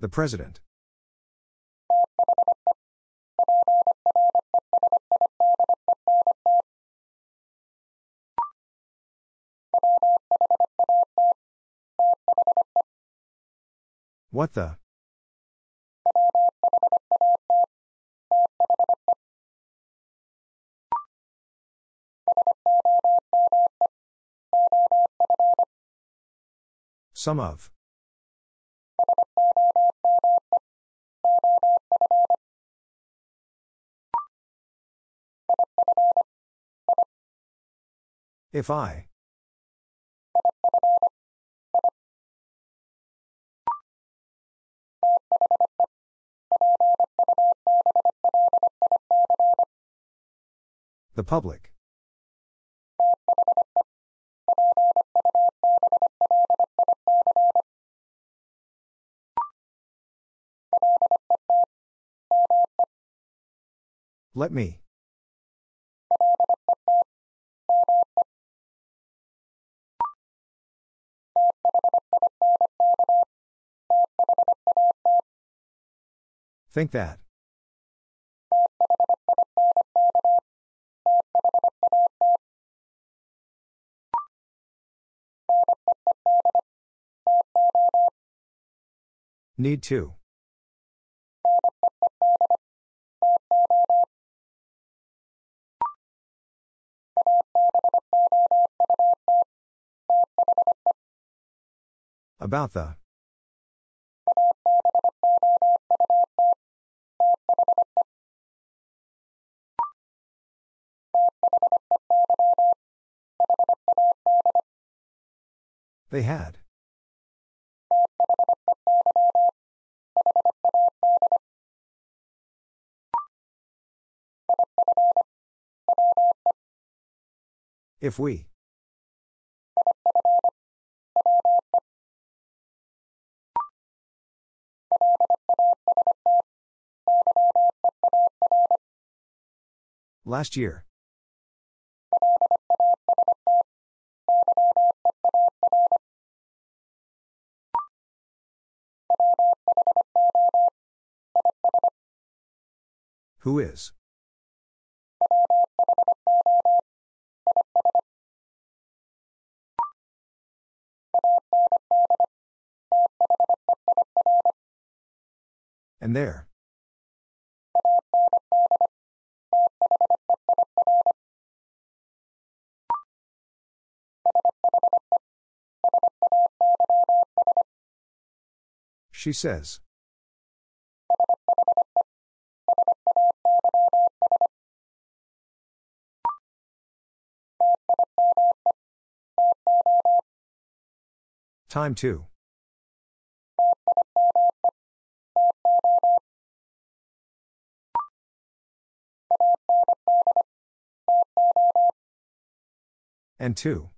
The President. What the? Some of. If I. The public. Let me. Think that. Need to. About the. They had. If we. Last year. Who is? And there. She says. Time to. And two.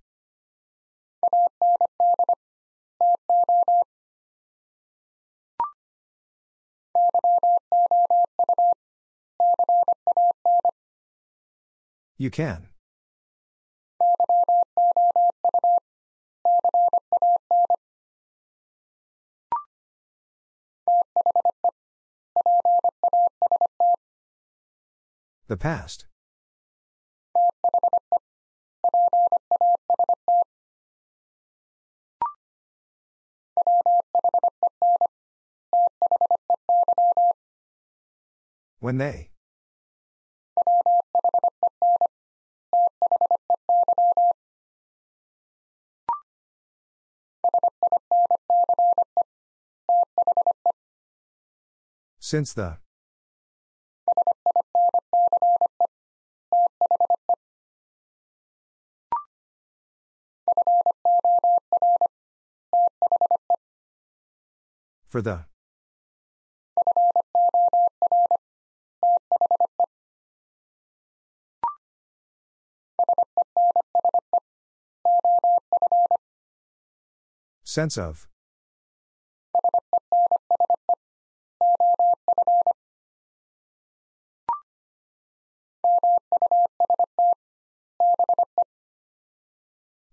You can. The past. When they. Since the. For the. Sense of.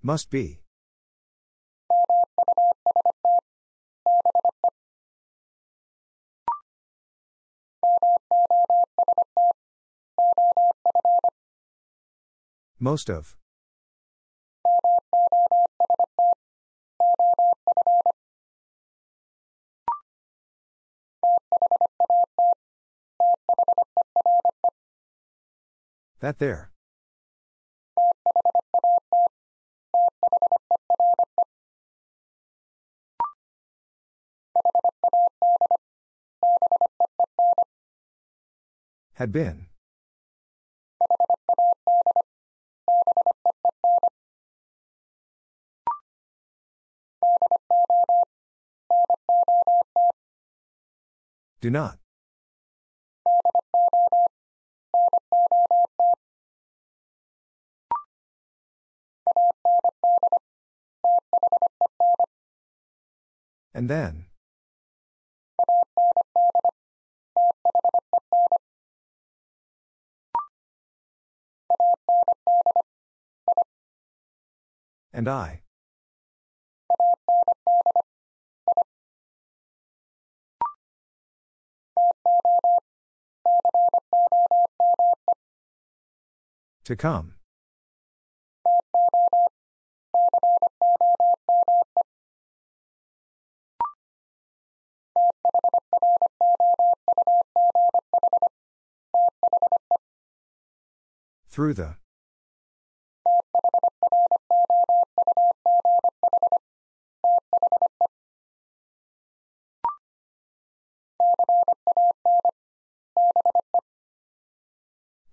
Must be. Most of. That there. Had been. Do not. And then. And I. To come. Through the.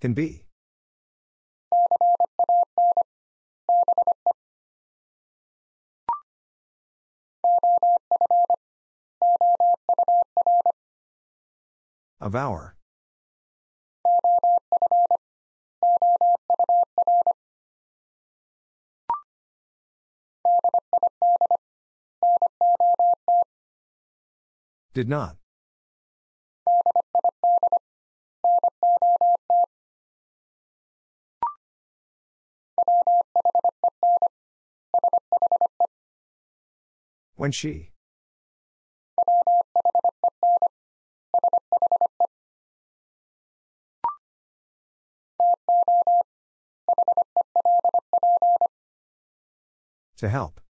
Can be. Of our. Did not. When she. To help.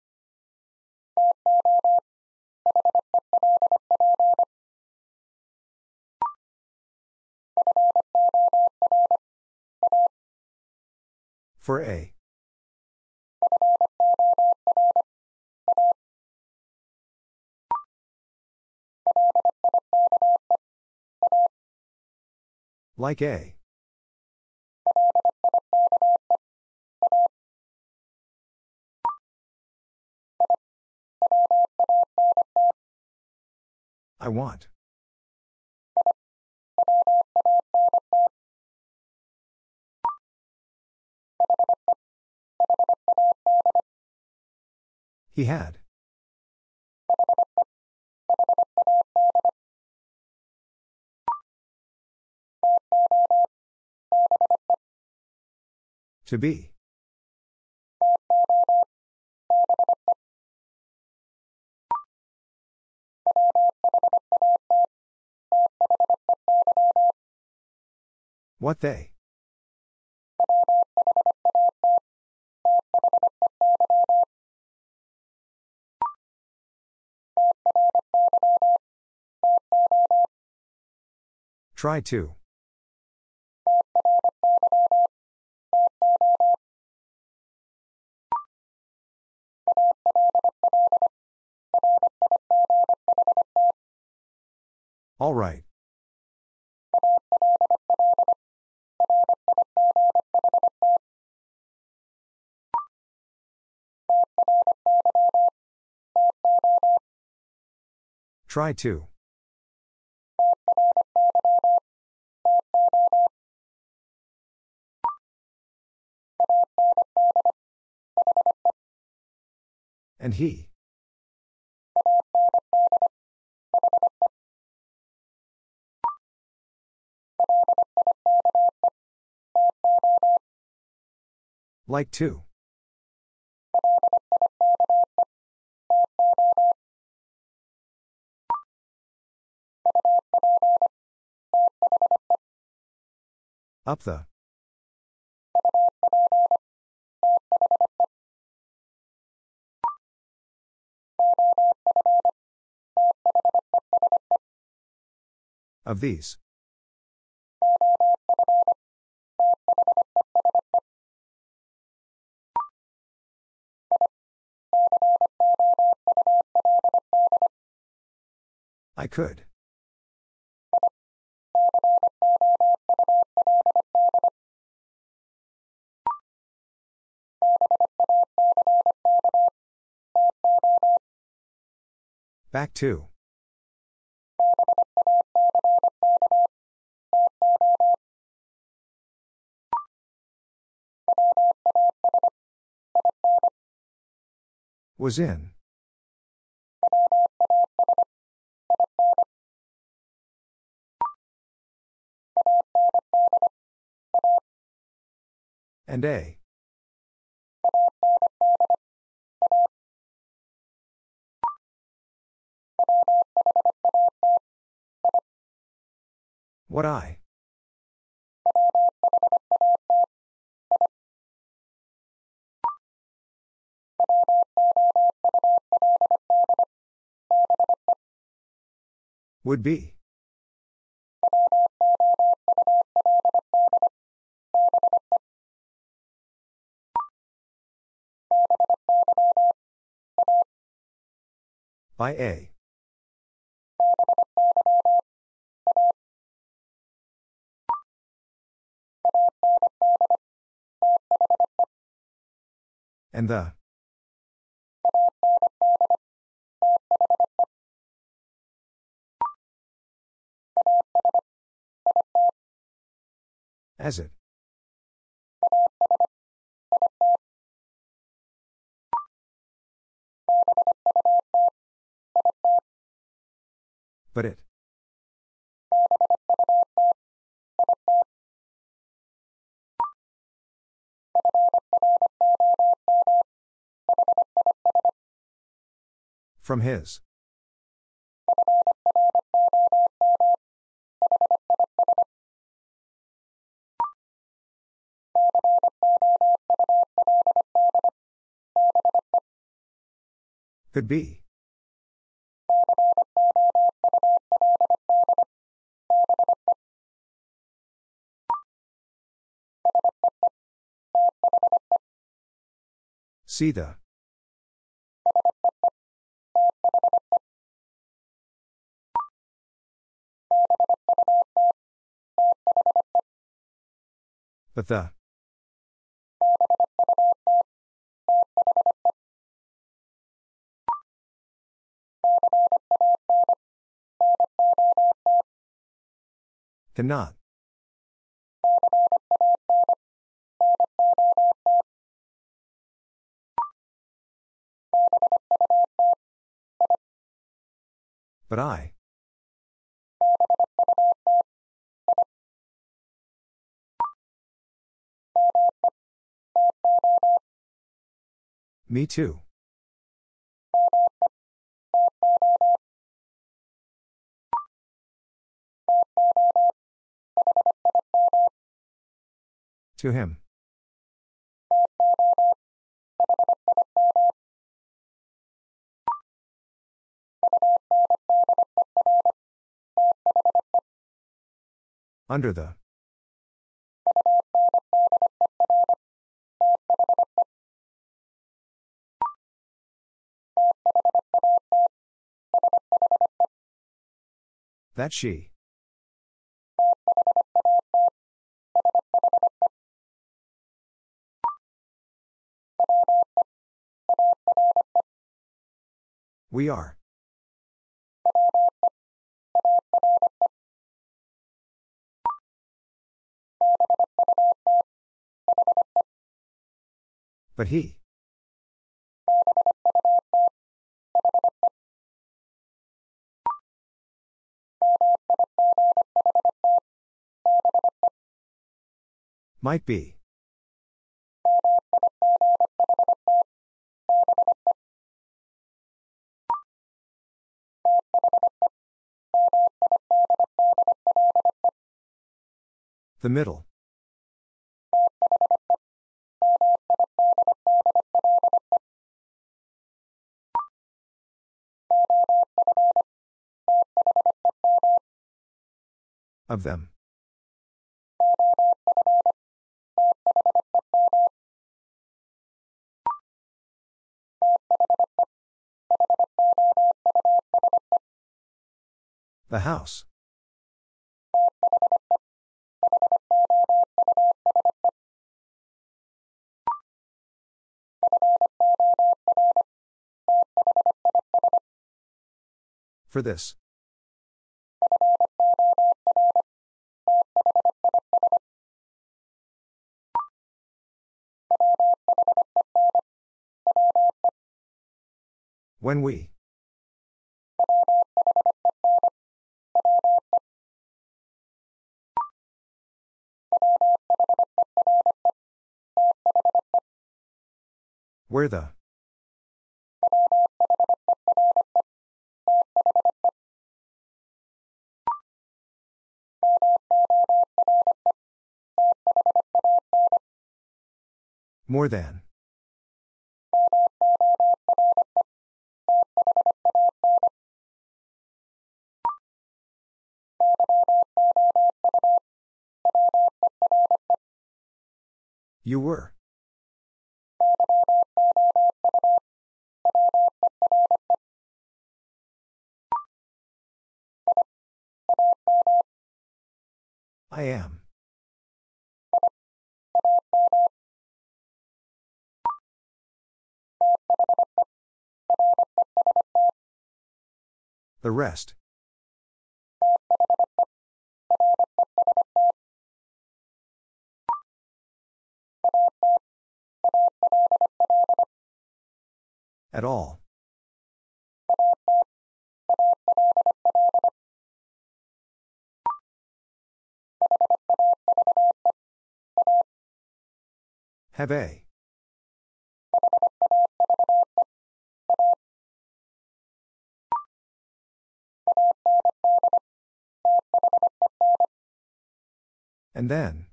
For A. Like A. I want. He had. To be. What they? Try to. All right. Try to. And he. Like to. Up the. Of these. I could. Back to. Was in. And A. What I? Would be. By A. And the. As it. But it. From his. Could be. See the. But the. Cannot. But I. Me too. To him. Under the. That she. We are. But he. Might be. The middle. Of them. The house. For this. When we. Where the. More than. You were. I am. The rest. At all. Have a. And then.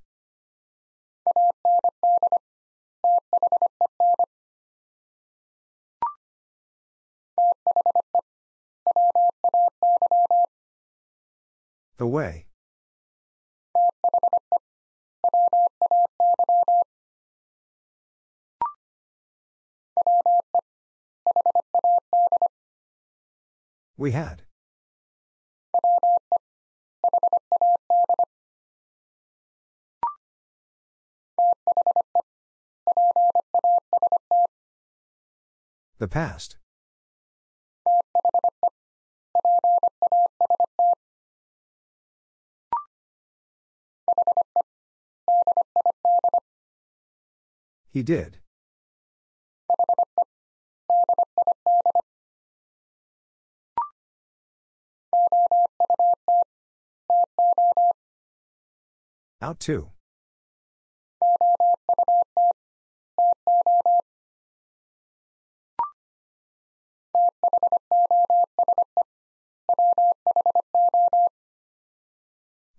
The way. We had. The past. He did. Out too.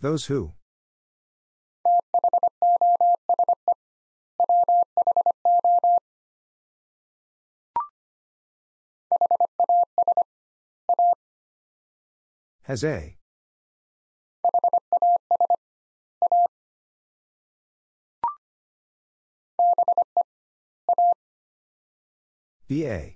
Those who. Has a. BA.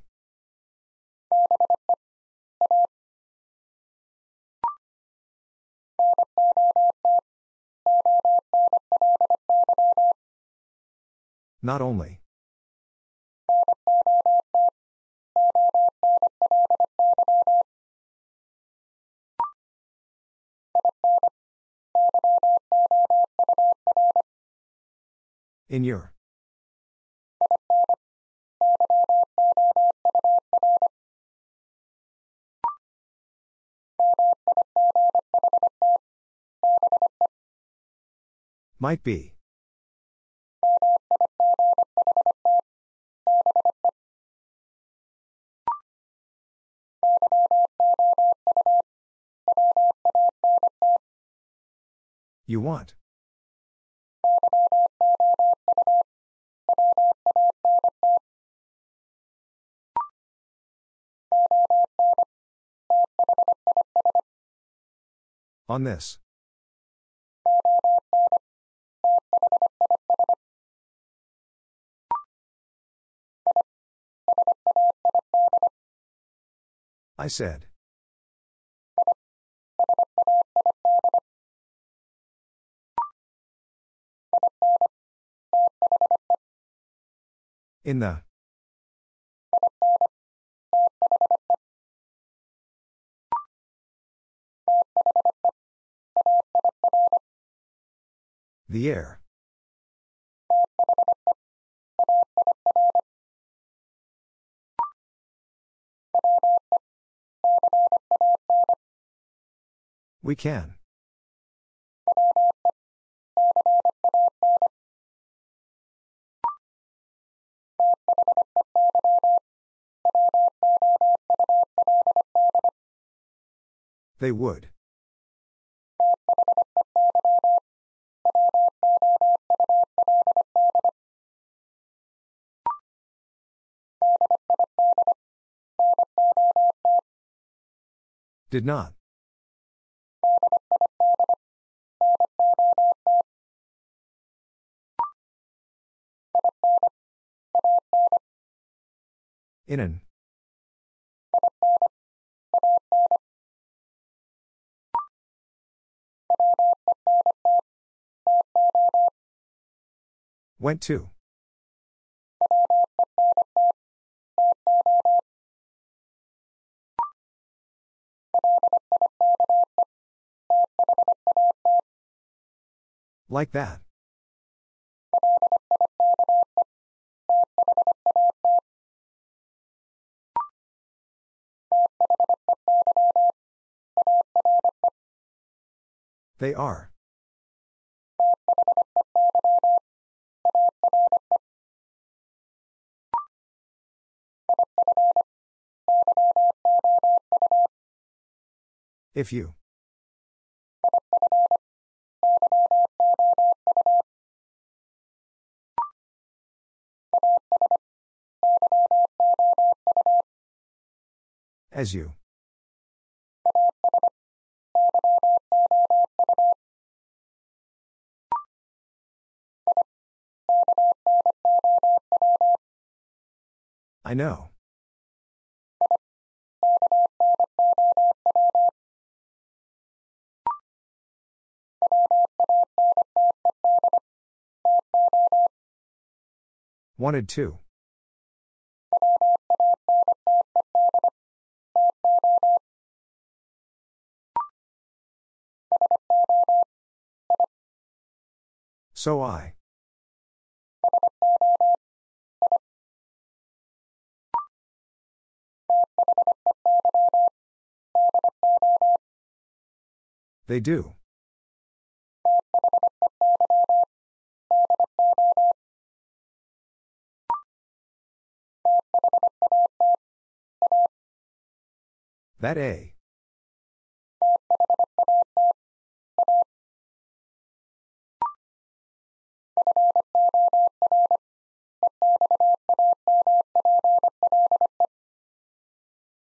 Not only. In your. Might be. You want. On this. I said. In the. The air. We can. They would. Did not. In an. Went to. Like that. They are. If you. As you. I know. Wanted to. So I. They do. That A.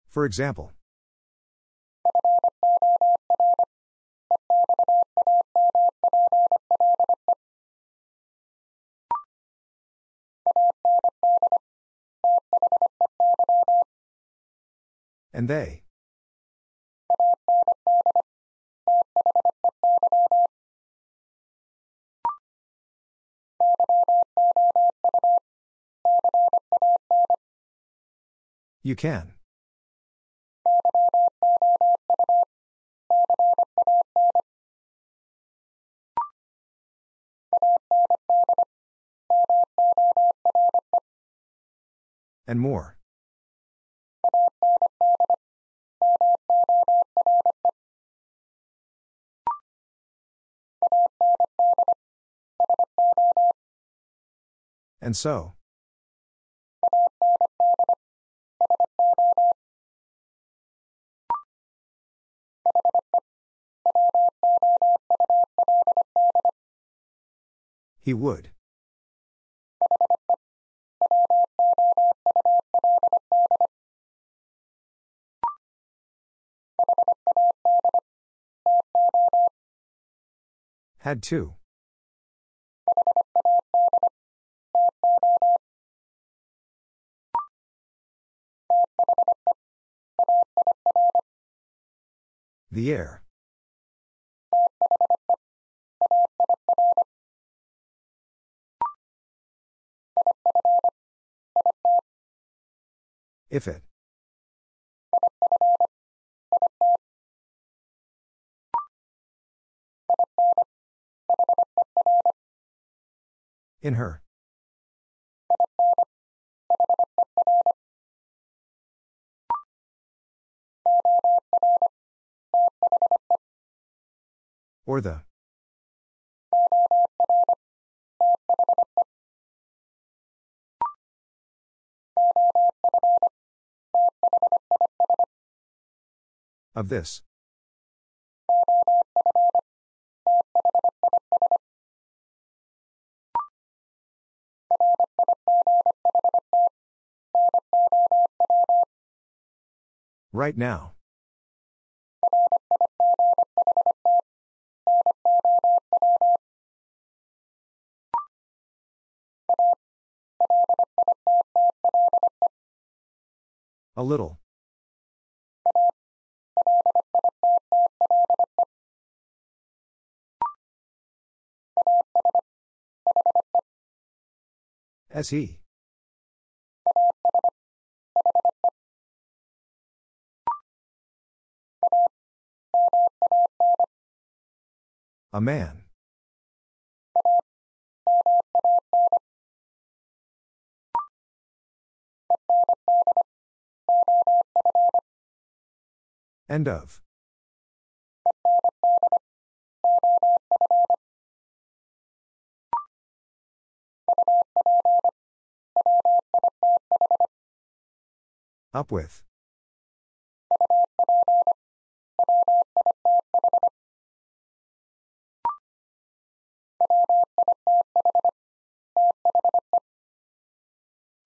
For example. And they. You can. And more. And so. He would. Had to. The air. If it. In her. Or the. Of this. Right now. A little. As he. A man. End of. Up with.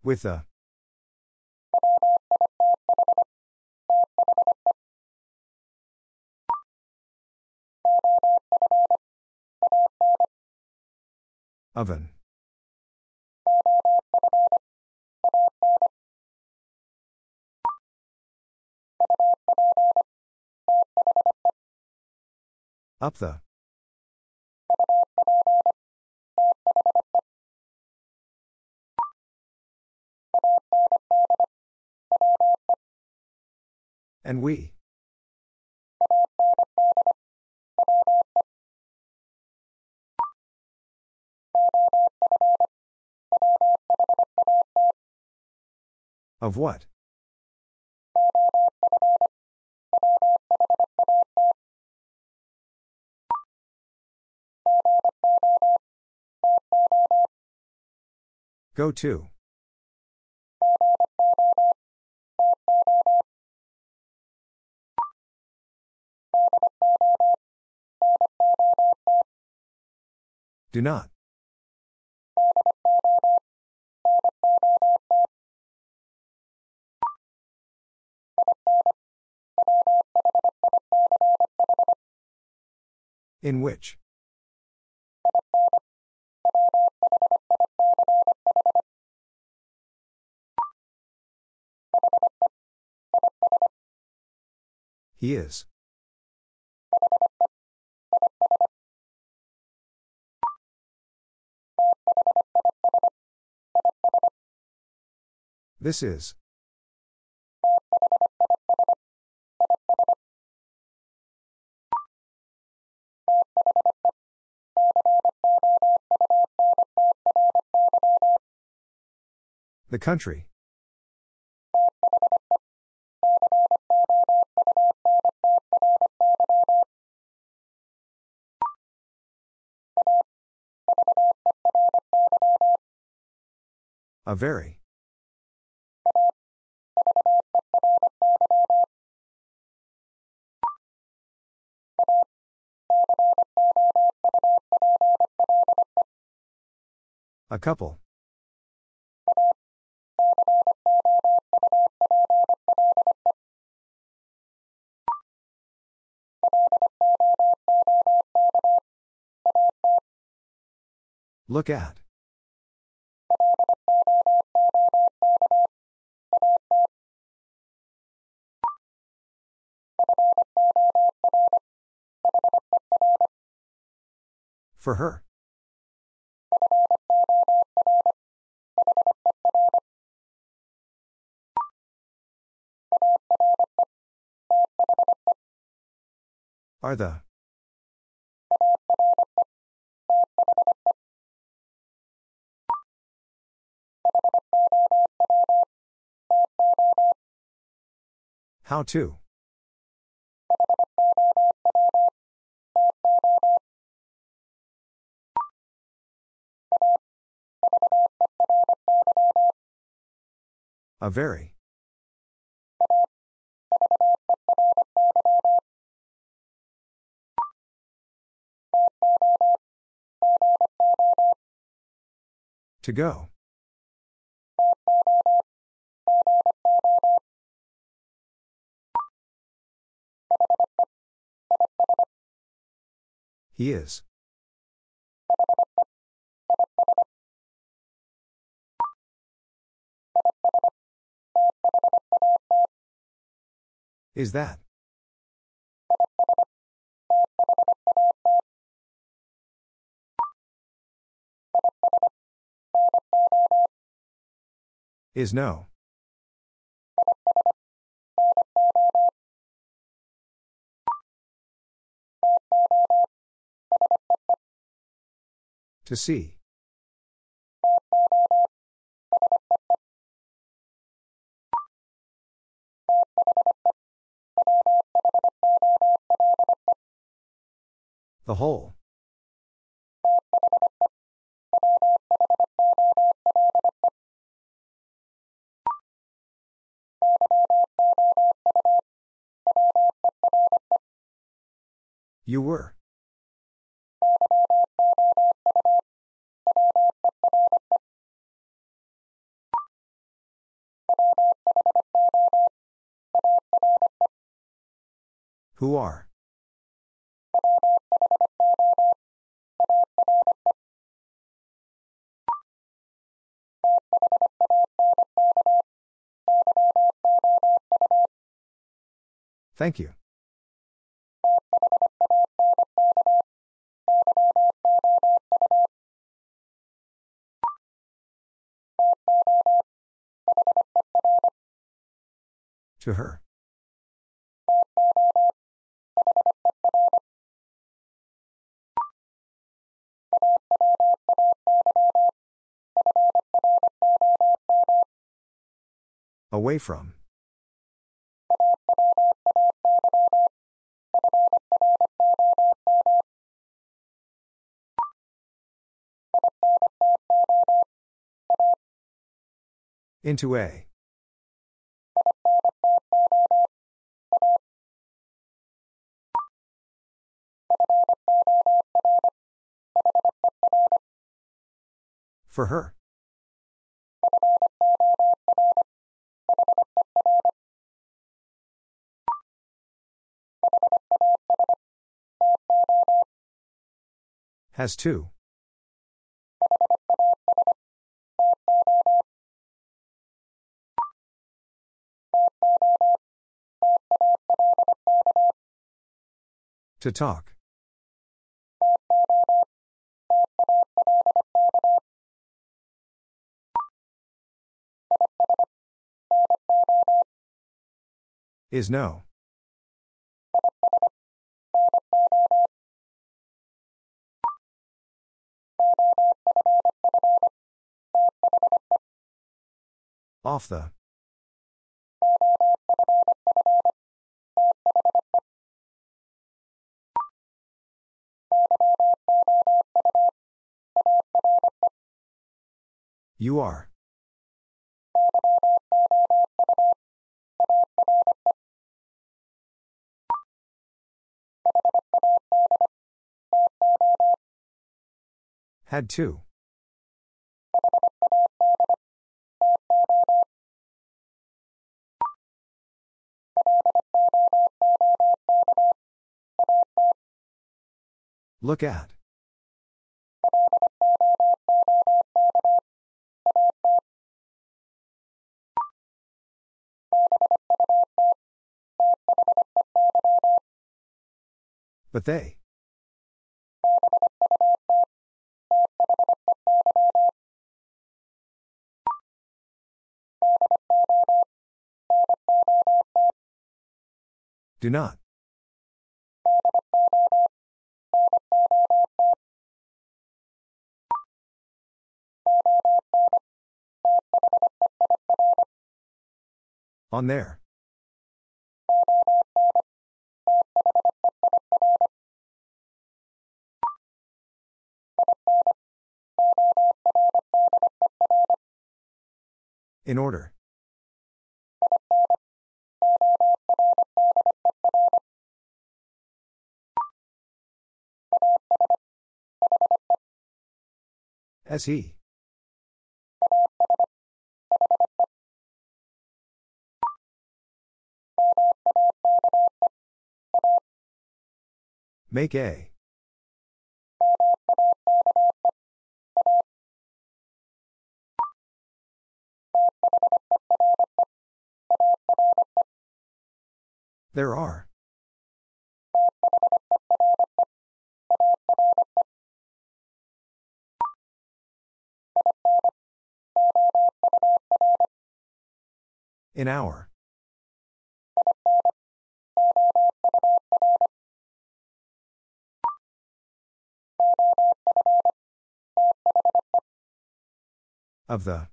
With the. Oven. Up the. And we. Of what? Go to. Do not. In which? He is. This is. The country. A very. A couple. Look at. For her. Are the. How to? A very. To go. He is. Is that? Is no. To see. The whole. You were. Who are? Thank you. To her. Away from. Into A. For her. Has two. To talk. Is no. Off the. You are. Had two. Look at. But they. Do not. On there. In order. SE. Make A. There are. In our. Of the.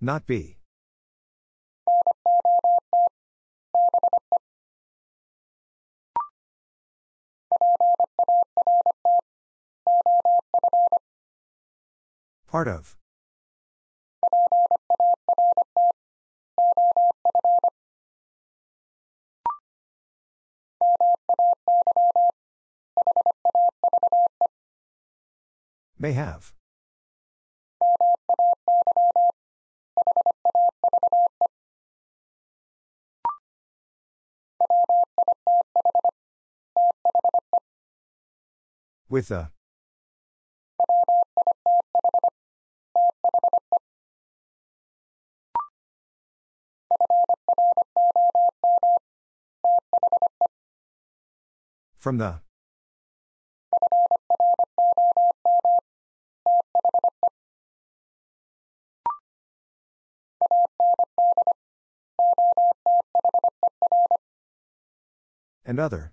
Not be. Part of. May have. With the. From the. And other.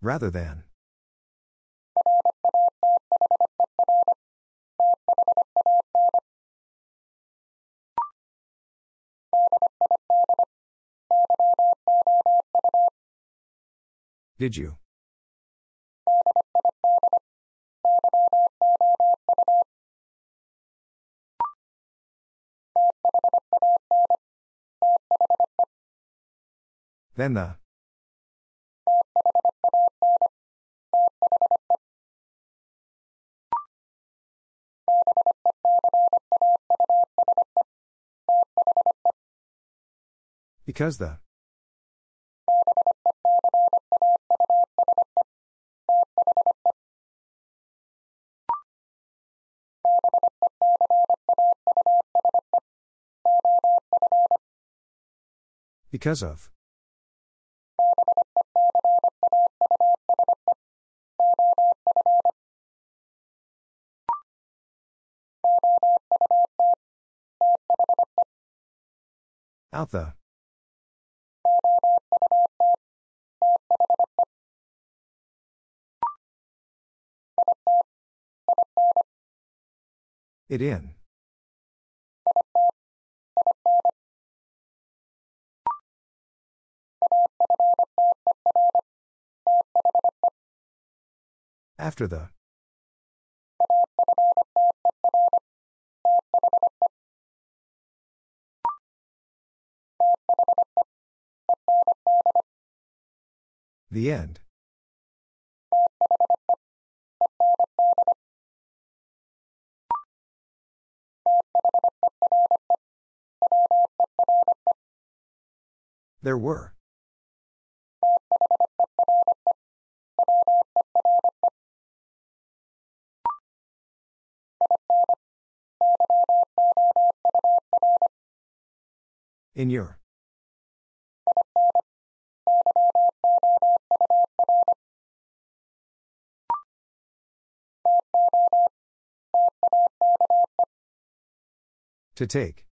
Rather than. Did you? Then the. Because the. Because of. Out the. It in. After the. The end. There were. In your. To take.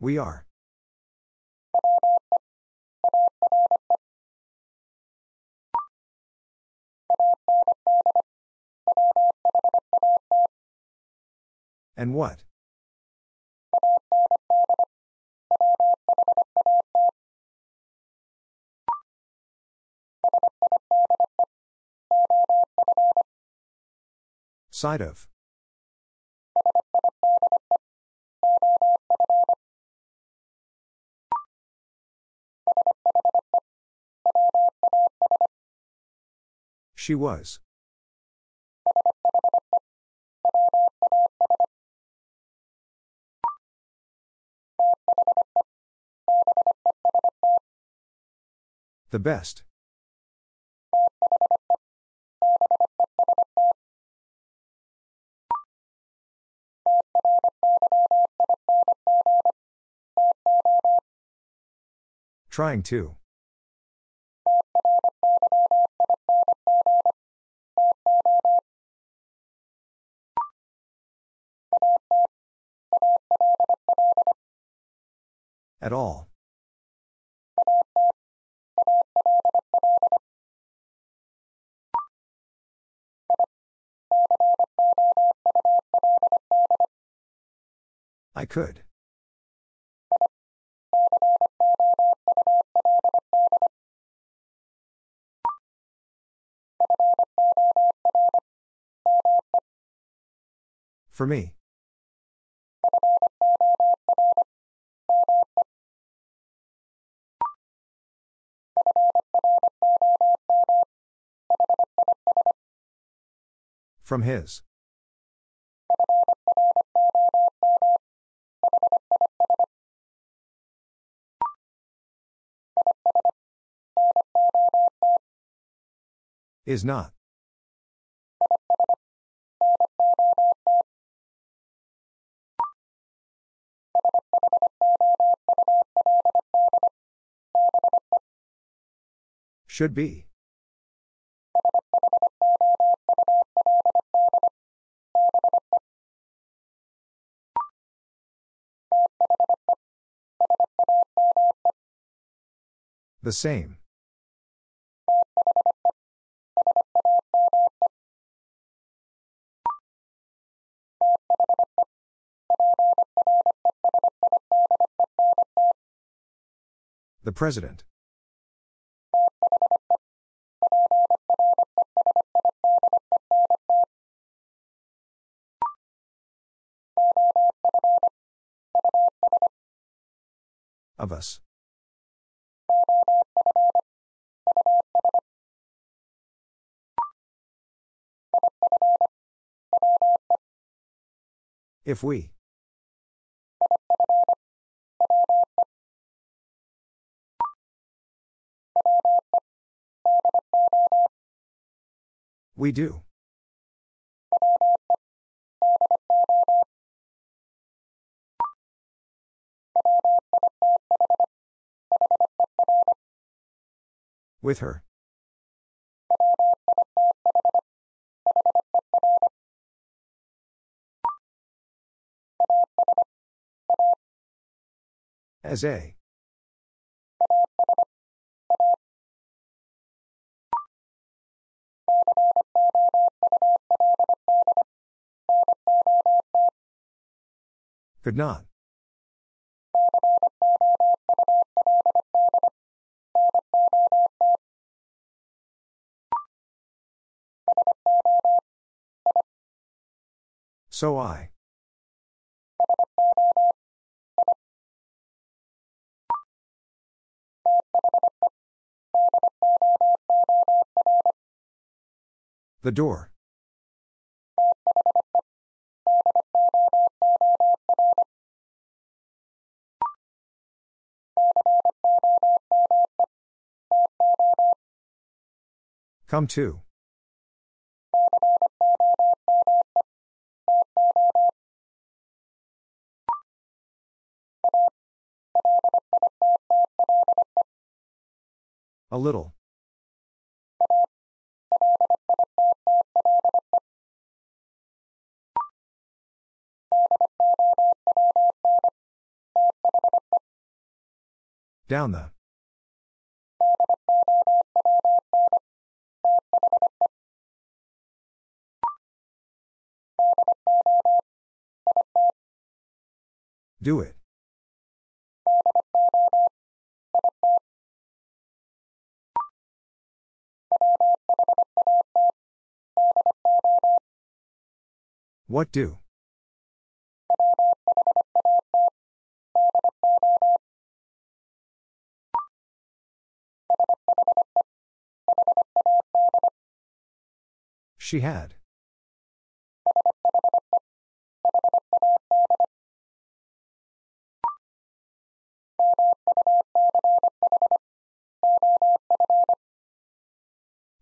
We are. And what? Side of. She was. The best. Trying to. At all. I could. For me. From his. Is not. Should be. The same. The President. Of us. If we. We do. With her. As a. Could not. So I. The door. Come to. A little. Down the. Do it. What do? She had.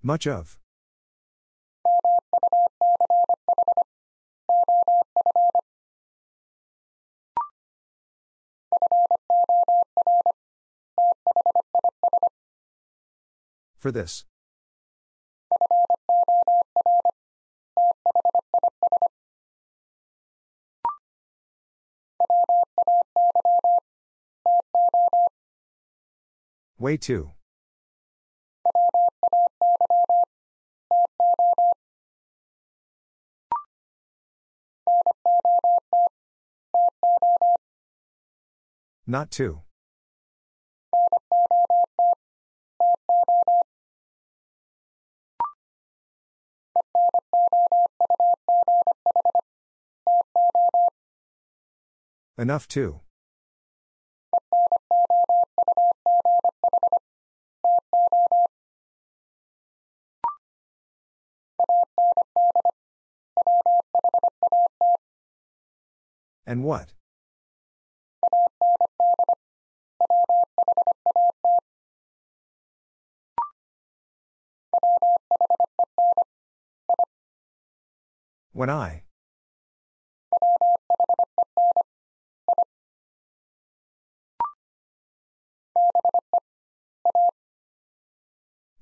Much of. For this. Way too. Not to. Enough to. And what? When I.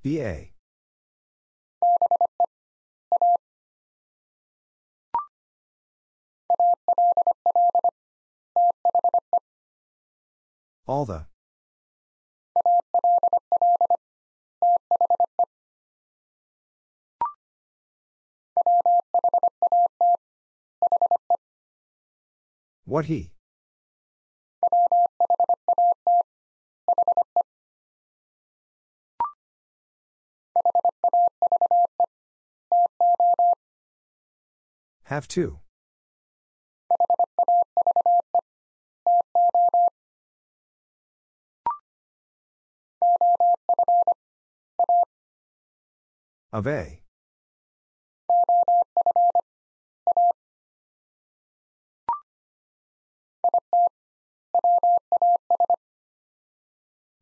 BA. All the. What he? Have to. Of A.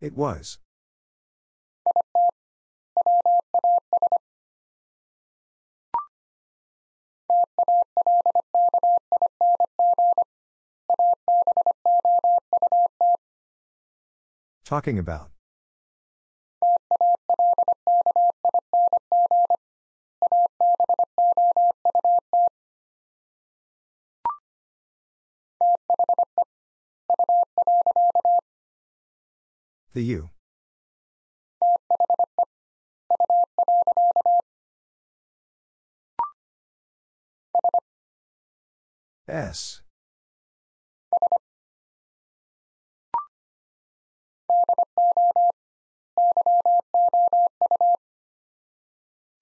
It was. Talking about. The U. S.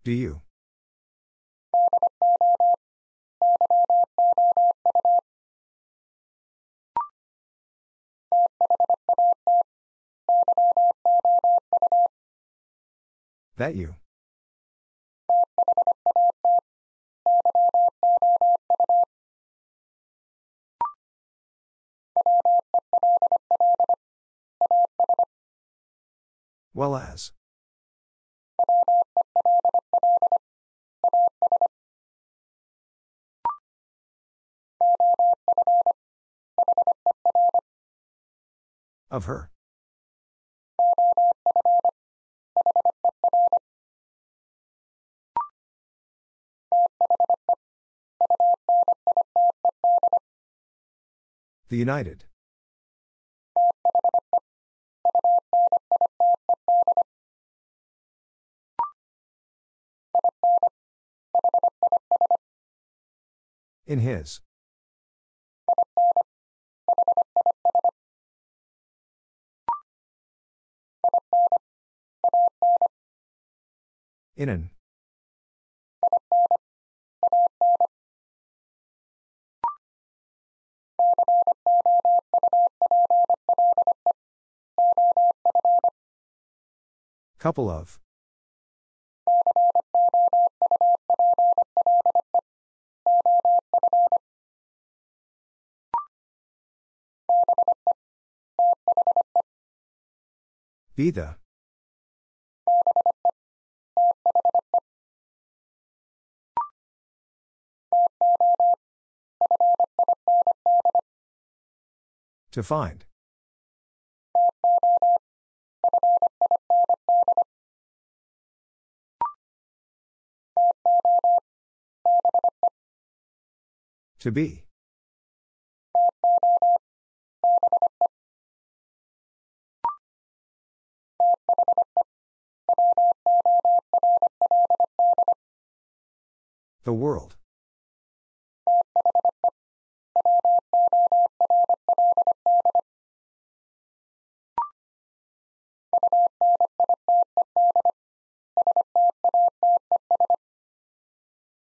Do that you. Well as. Of her. The United. In his. In an. Couple of. Be the. To find. To be. The world.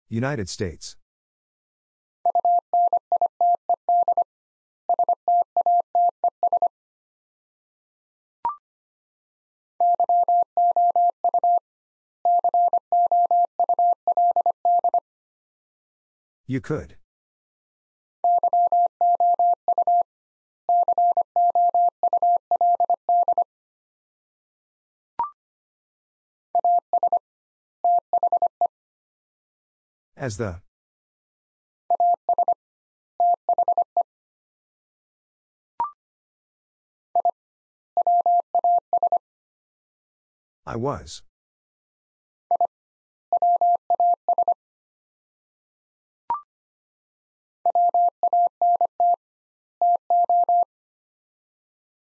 United States. You could. As the. I was.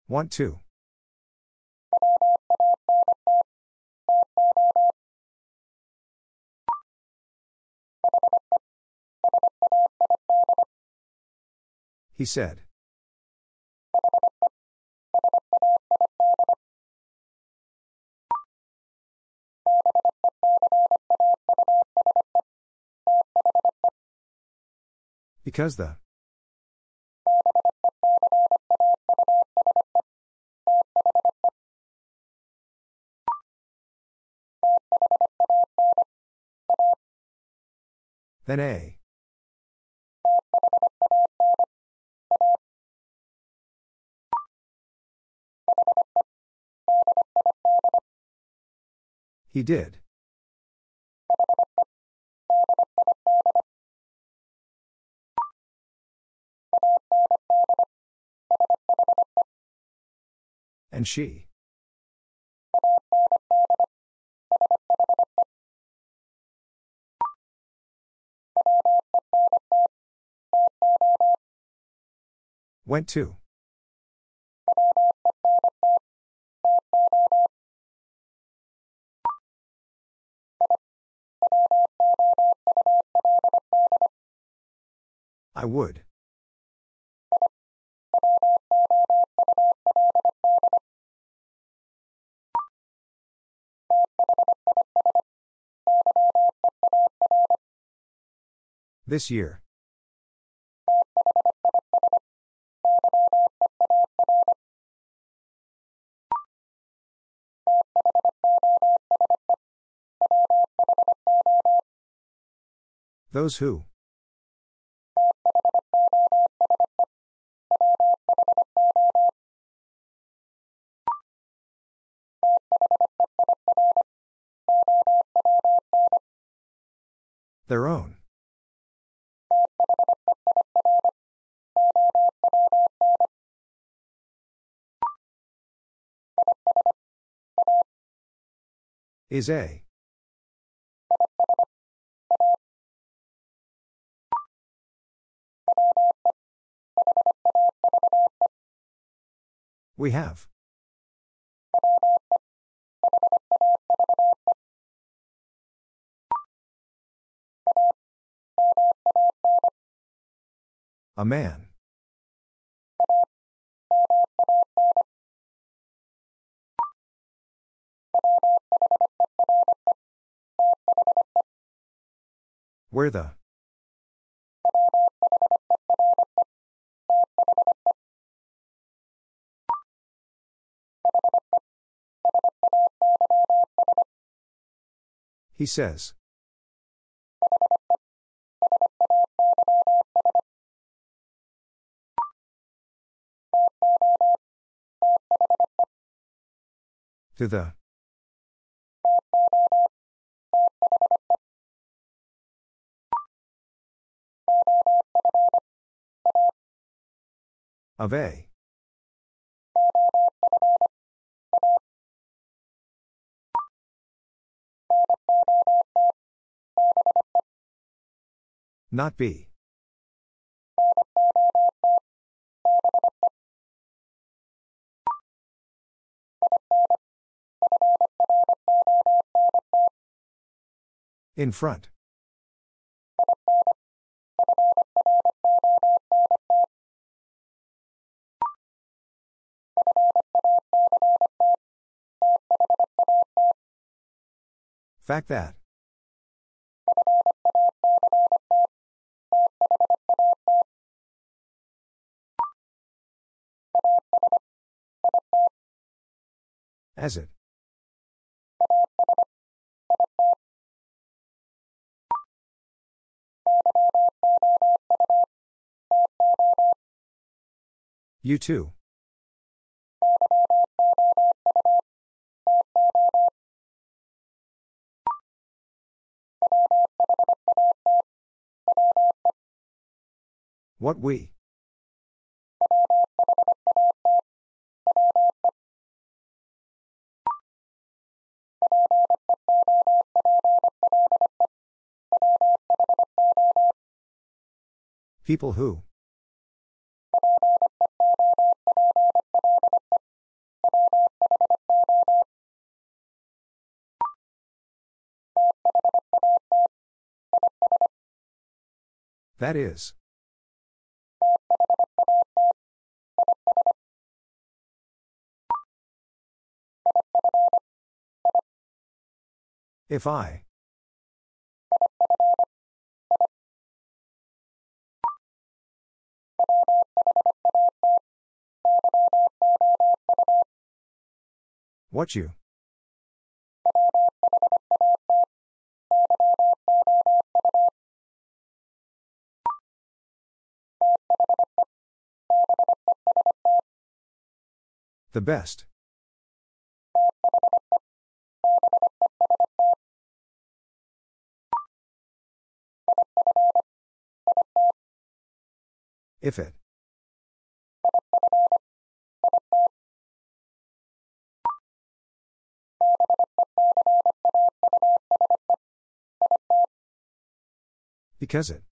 Want to. He said. Because the. Then A. He did. And she. Went to. I would. This year. Those who. Their own. Is a. We have. A man. Where the? He says. To the. Of a. Not be. In front. Fact that. As it. You too. What we? People who? That is. If I. What you? The best. If it. Because it.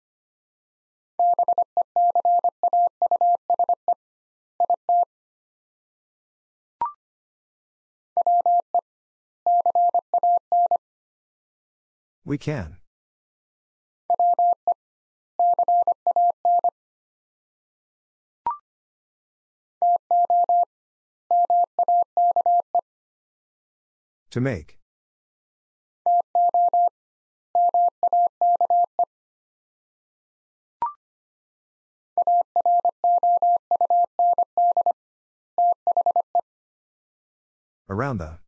We can. To make. Around the.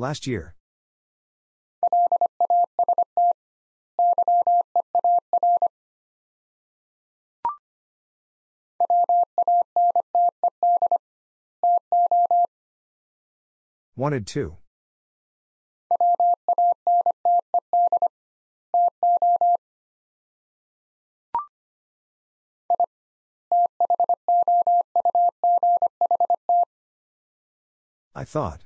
Last year. Wanted to. I thought.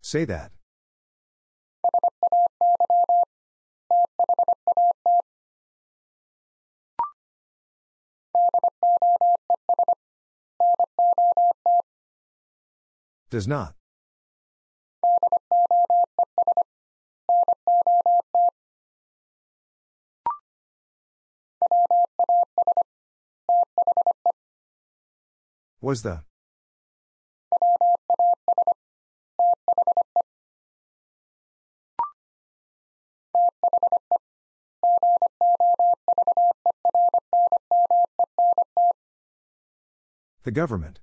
Say that. Does not. Was the. The government.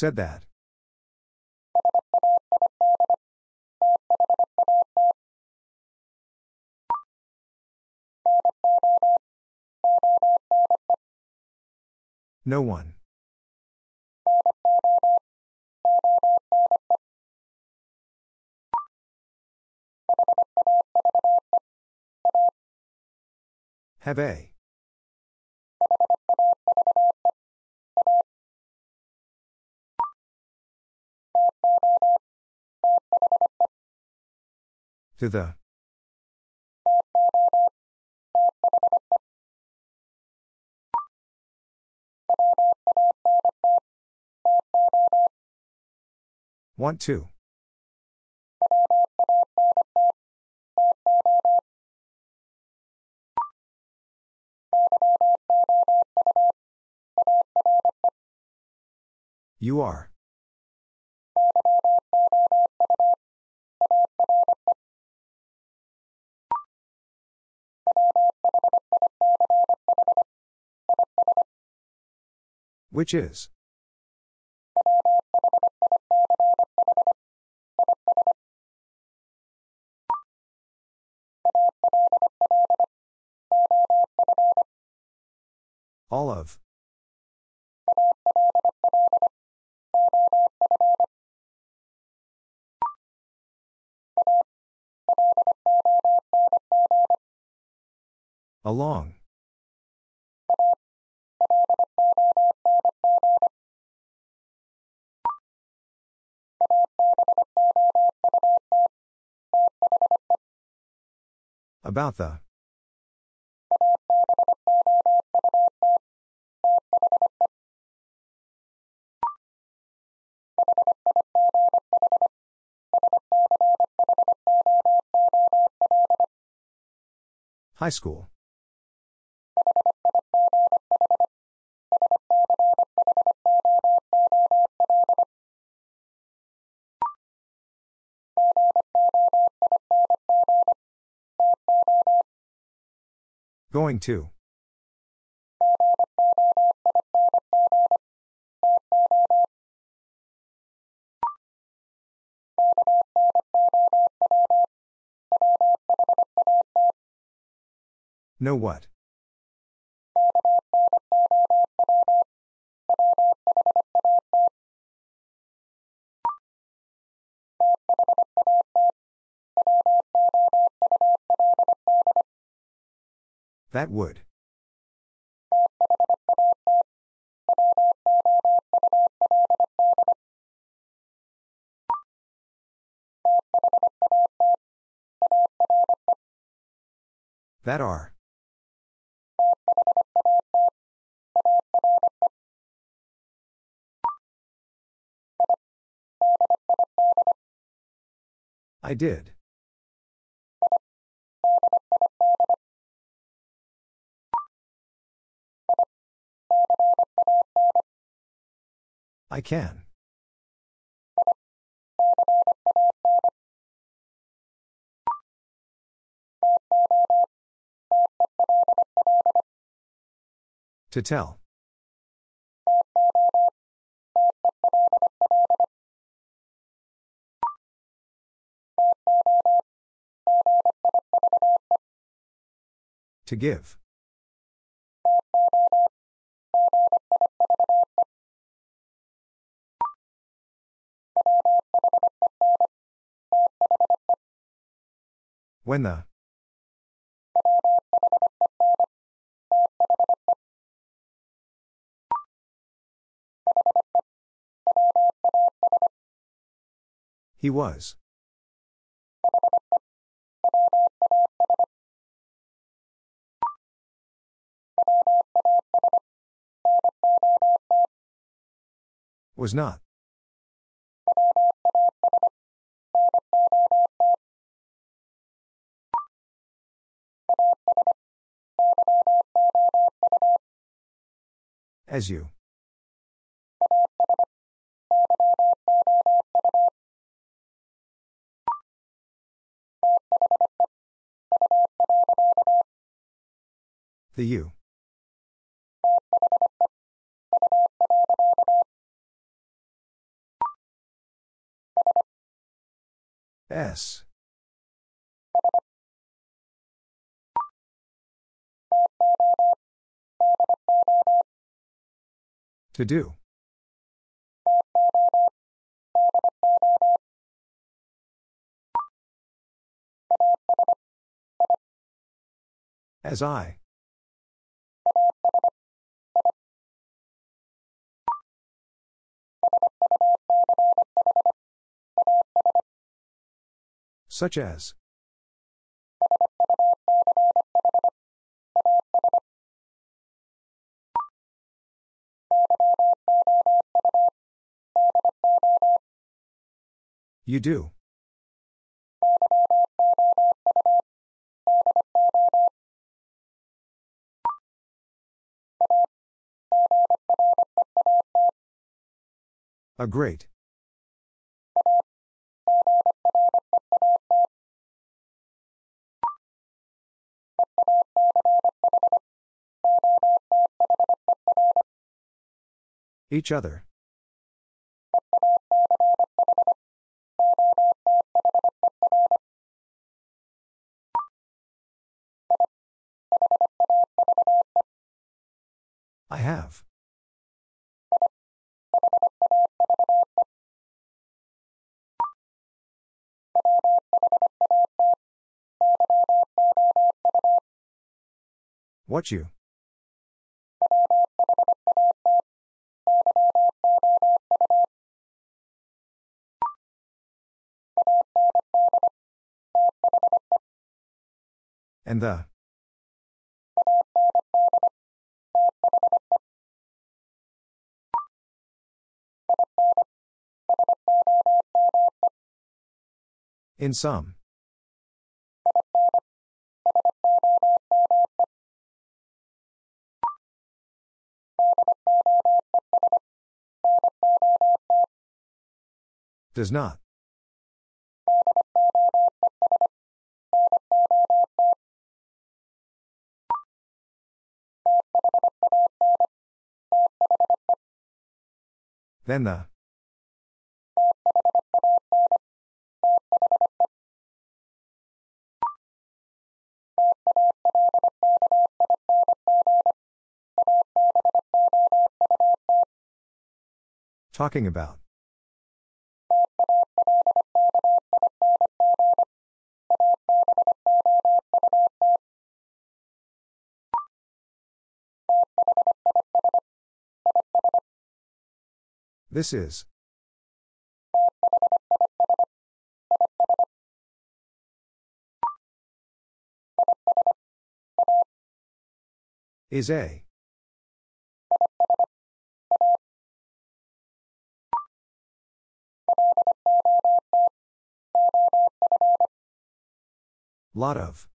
Said that. No one. Have a. To the. Want to. You are. Which is? All of. Along. About the. High school. Going to. Know what? That would. That are. I did. I can. To tell. To give. When the. He was. Was not. As you. The you. S. To do. As I. Such as. You do. A great. Each other. I have. What you? And the. In some. Does not. Then the. Talking about. This is. Is a. Lot of.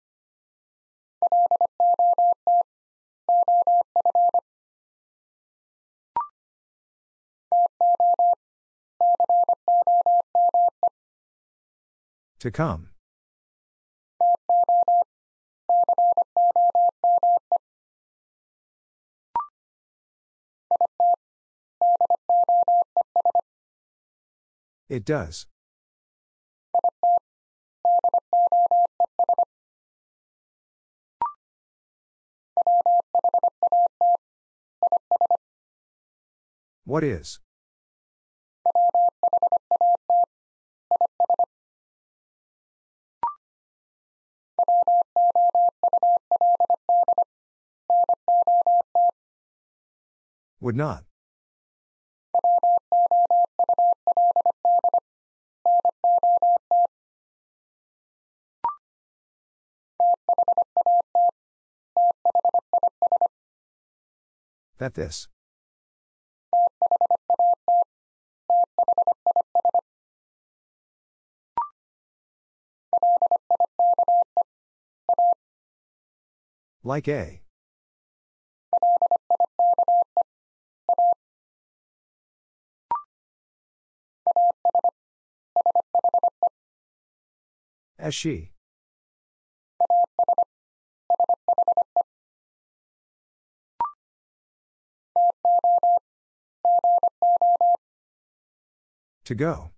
To come. It does. What is? Would not. That this. Like A. As she. To go.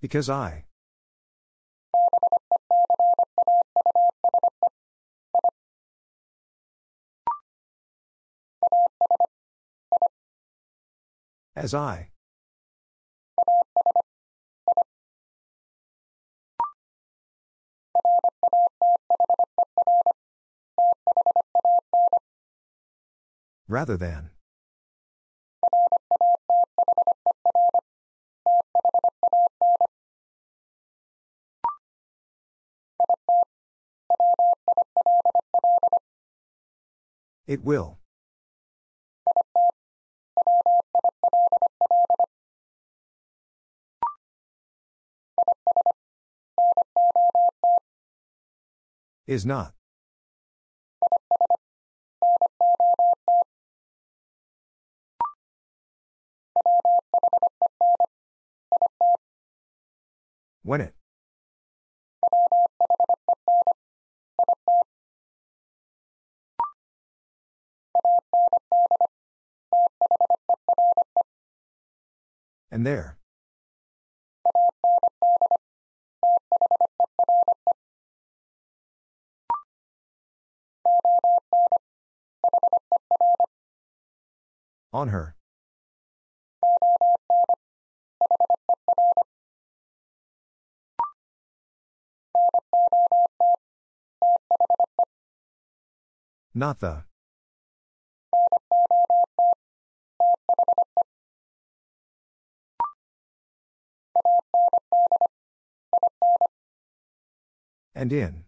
Because I. As I. Rather than. It will. Is not. When it. And there. On her. Not the. And in.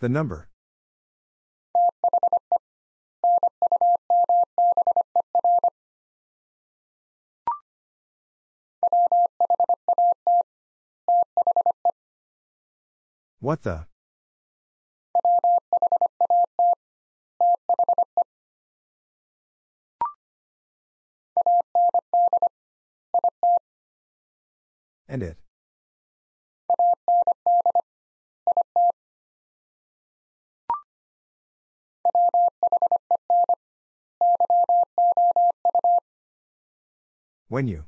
The number. What the? And it. When you.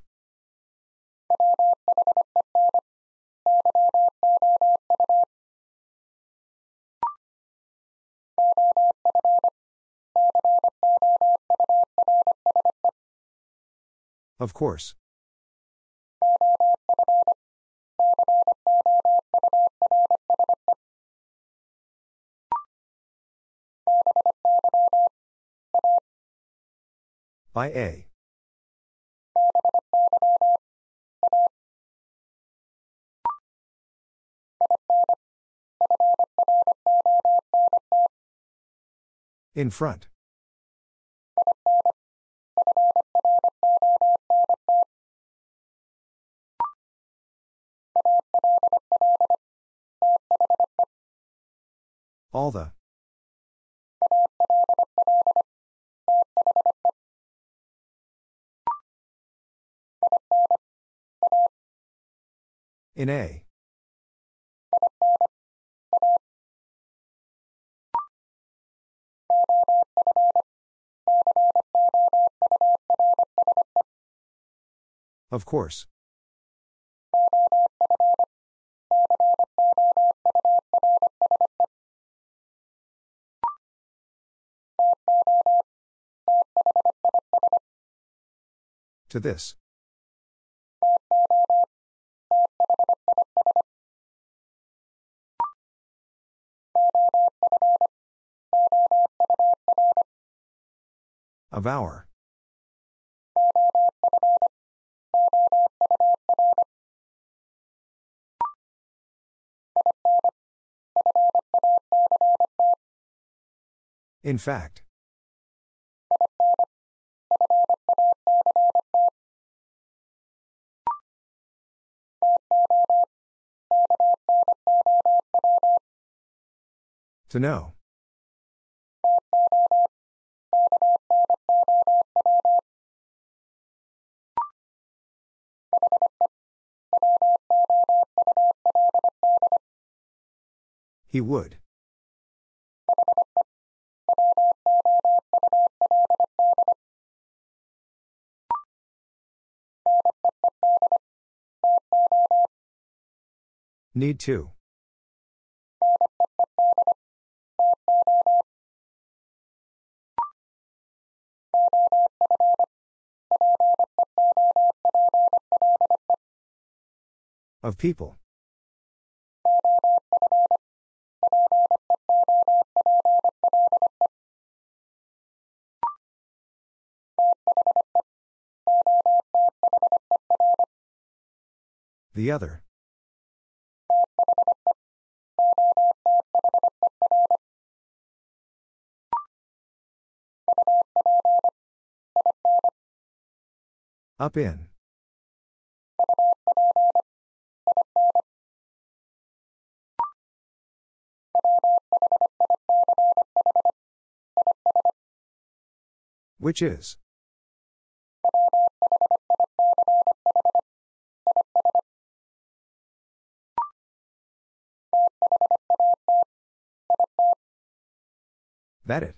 Of course. By A. In front. All the. In A. Of course. To this. Of our. In fact. To know. He would. Need to. Of people. The other. Up in. Which is? That it.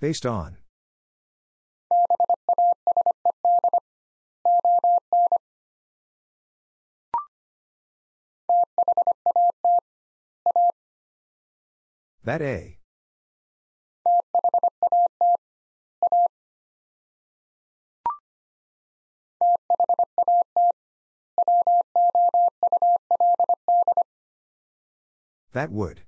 Based on. That A. That would.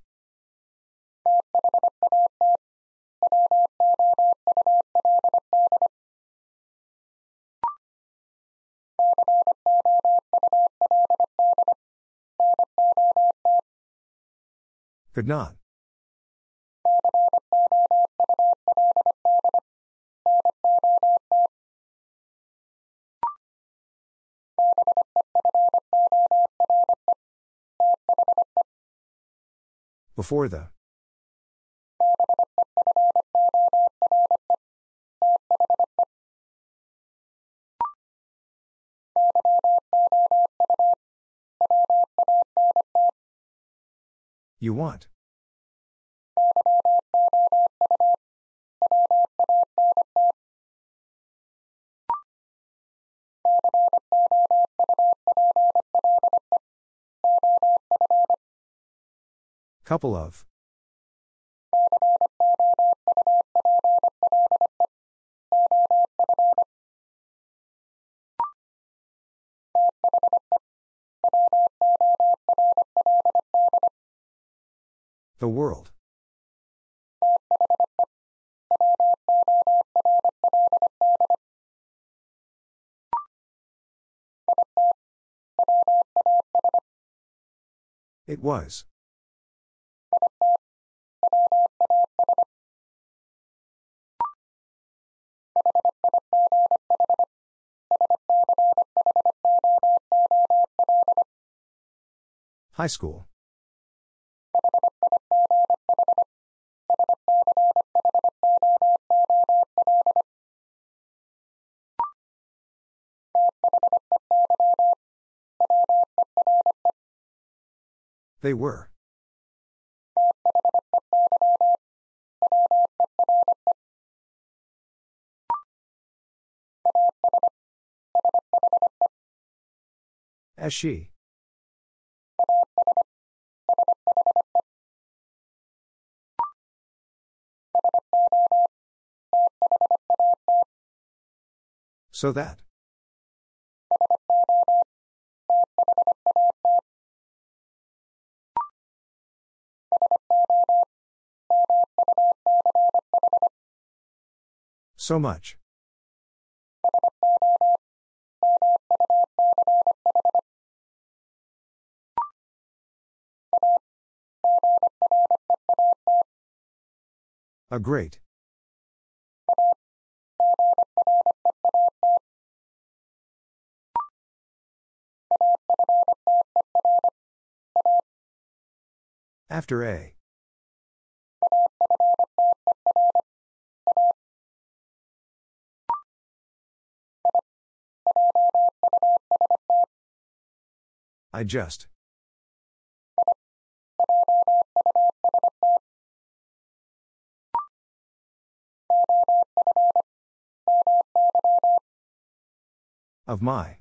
Could not. Before the. You want. Couple of. The world. It was. High school. They were. As she. So that. So much. A great. After A. I just. Of my.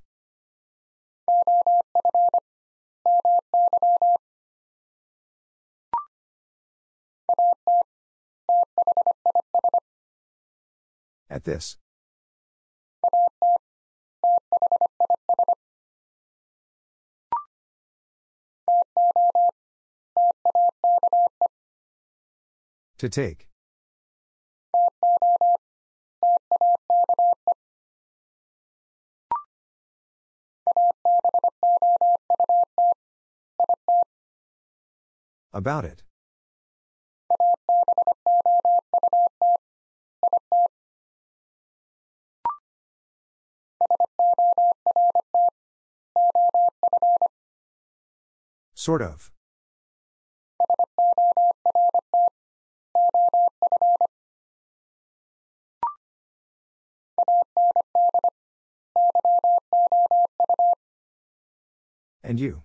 At this. To take. About it. Sort of. And you.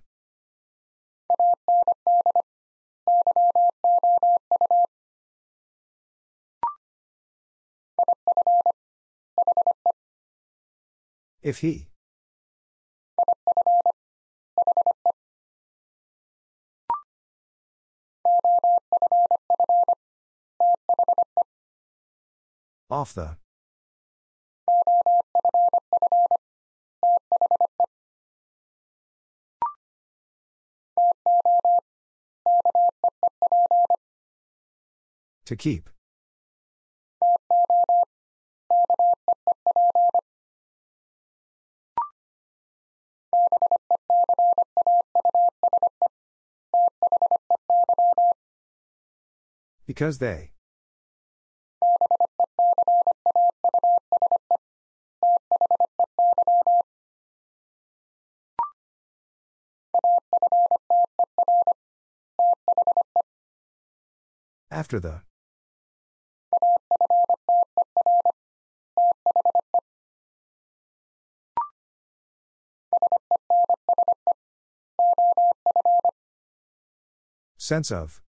If he. Off the. To keep. Because they. After the. Sense of.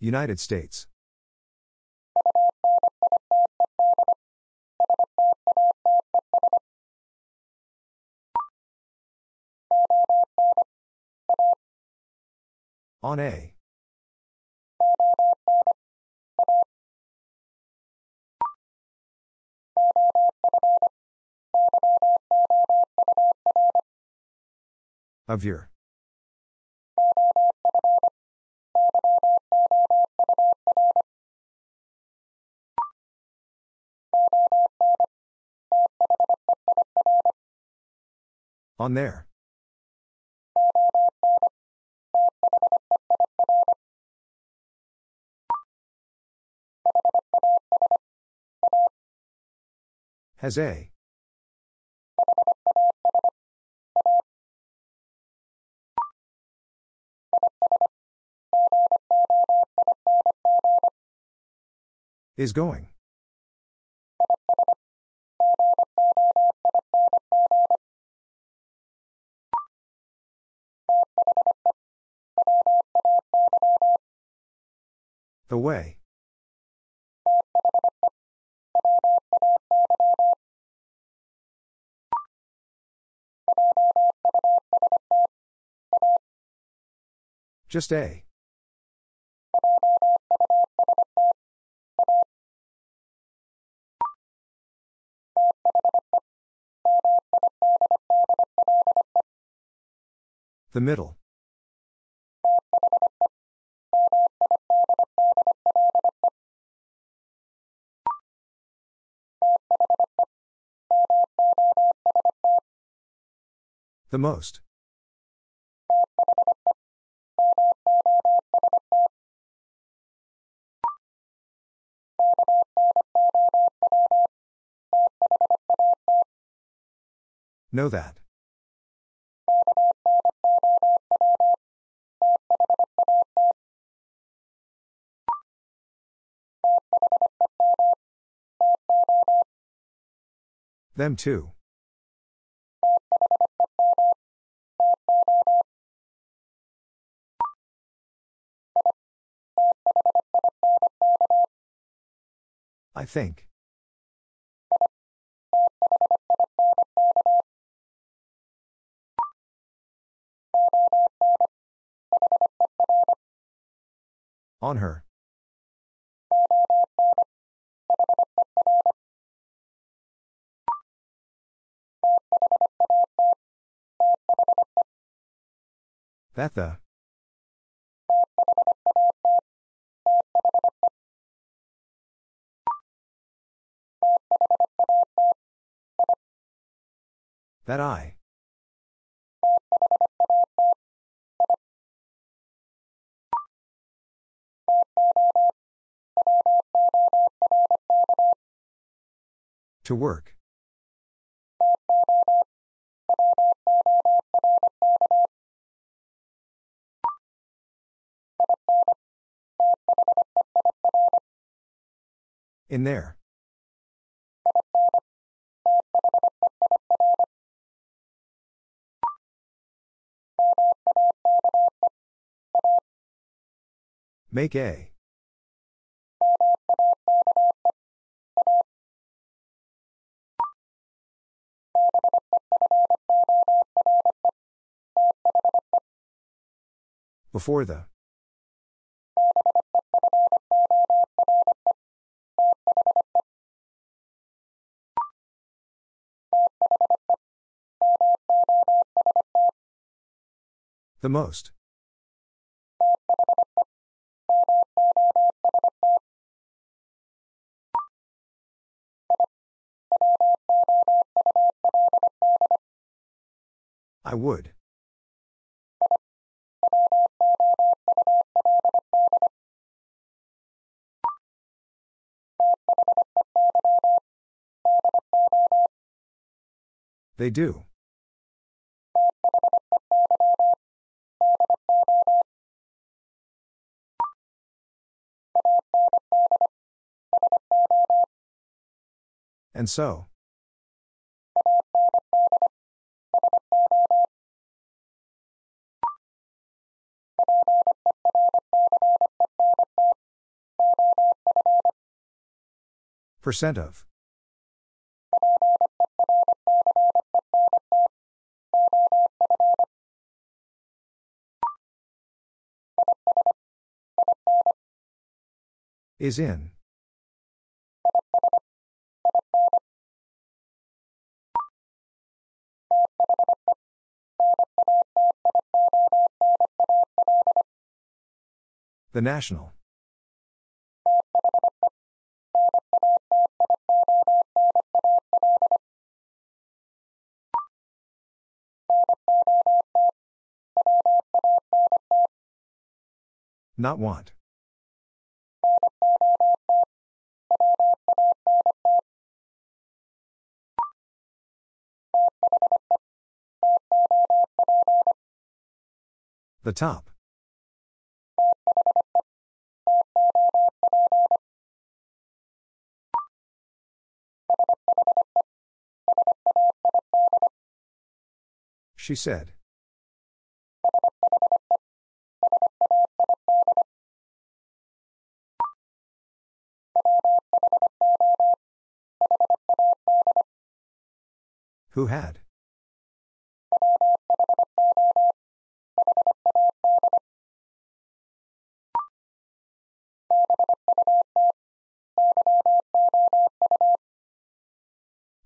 United States. On A. Of your. On there. Has A. Is going. The way. Just a. The middle. The most. Know that. Them too. I think. On her. That the. That I. To work. In there. Make a. Before the. The most. I would. They do. And so. Percent of. Is in. The National. Not want. The top. She said. Who had?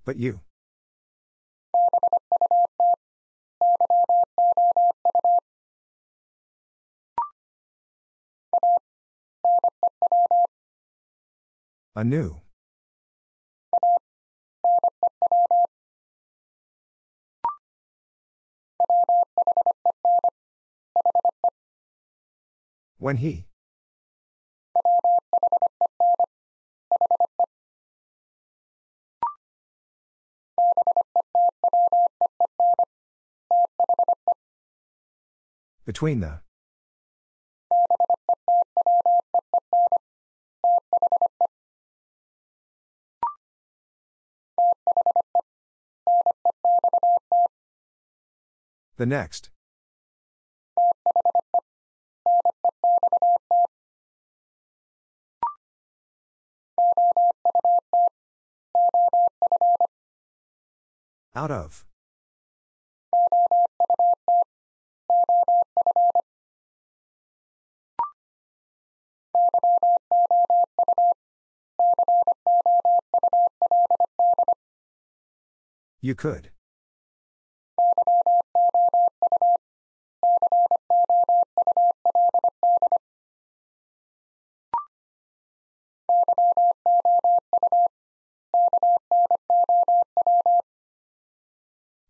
But you. Anew. When he. Between the. The next. Out of. You could.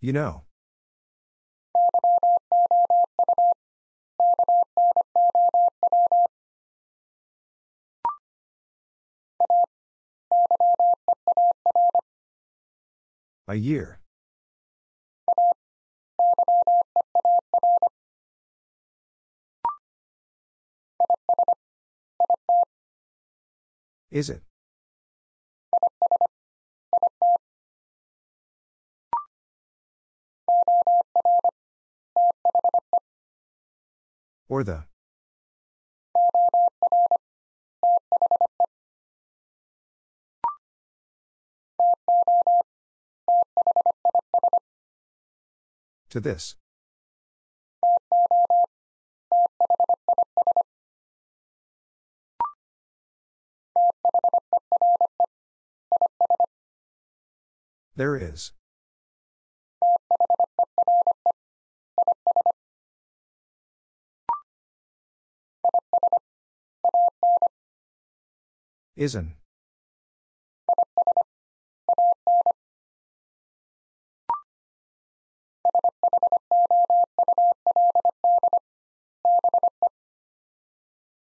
You know. A year. Is it? Or the. To this. There is. Isn't.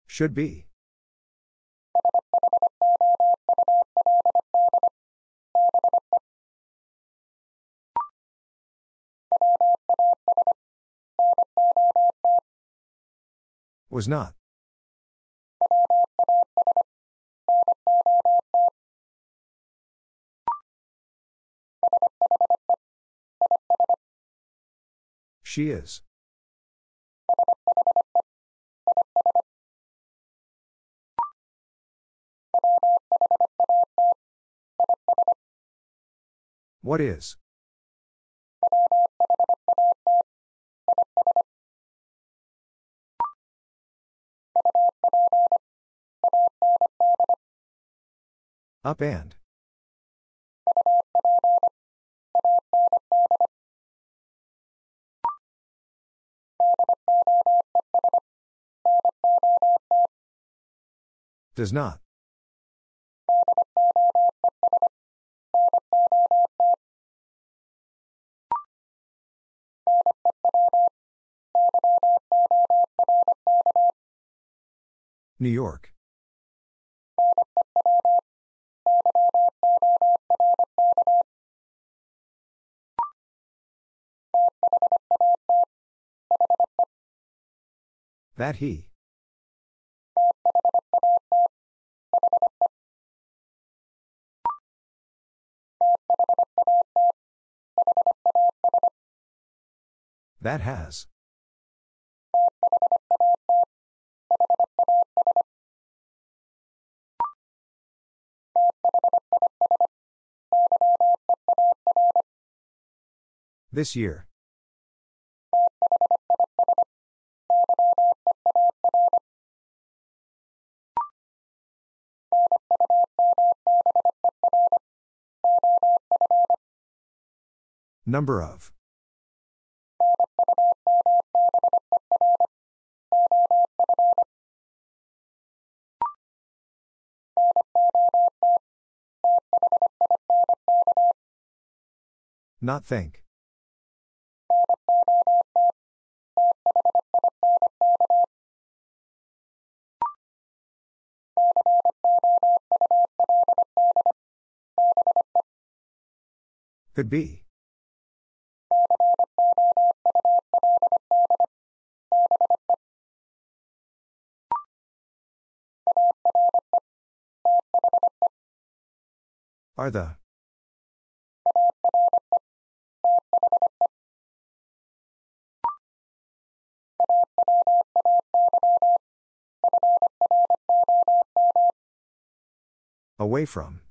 Should be. Was not. She is. What is? Up and. Does not. New York. That he. That has. This year. Number of. Not think. Could be. Are the. Away from.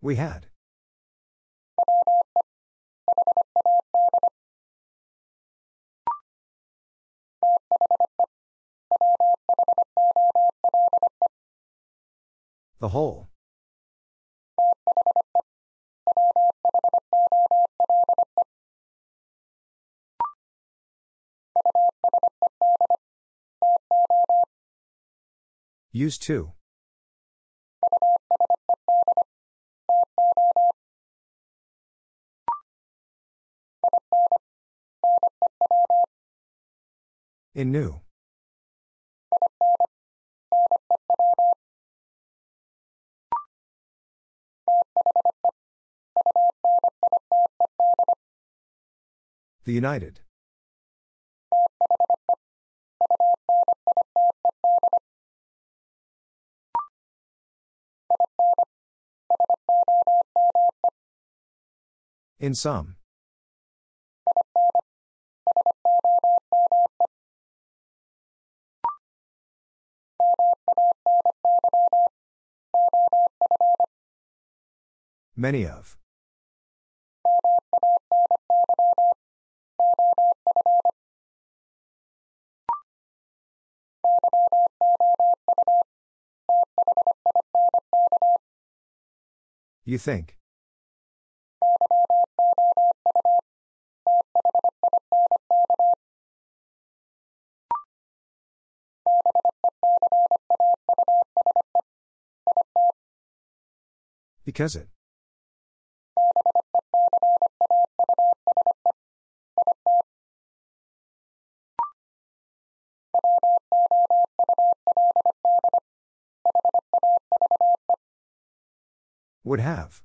We had. The whole. Used to. In new. The United. In some. Many of. You think. Because it. Would have.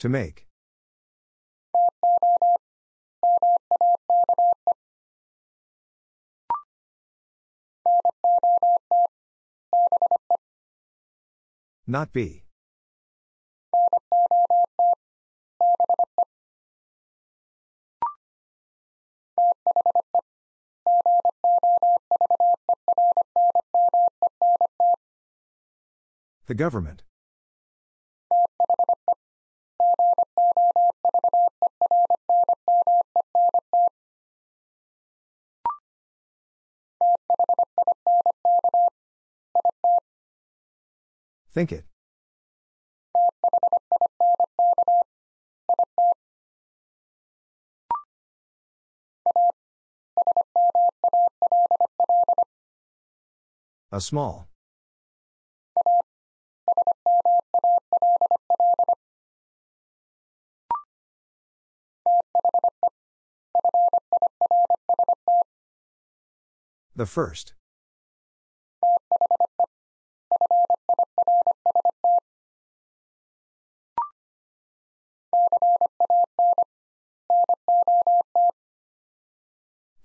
To make. Not be. The government. Think it. A small. The first.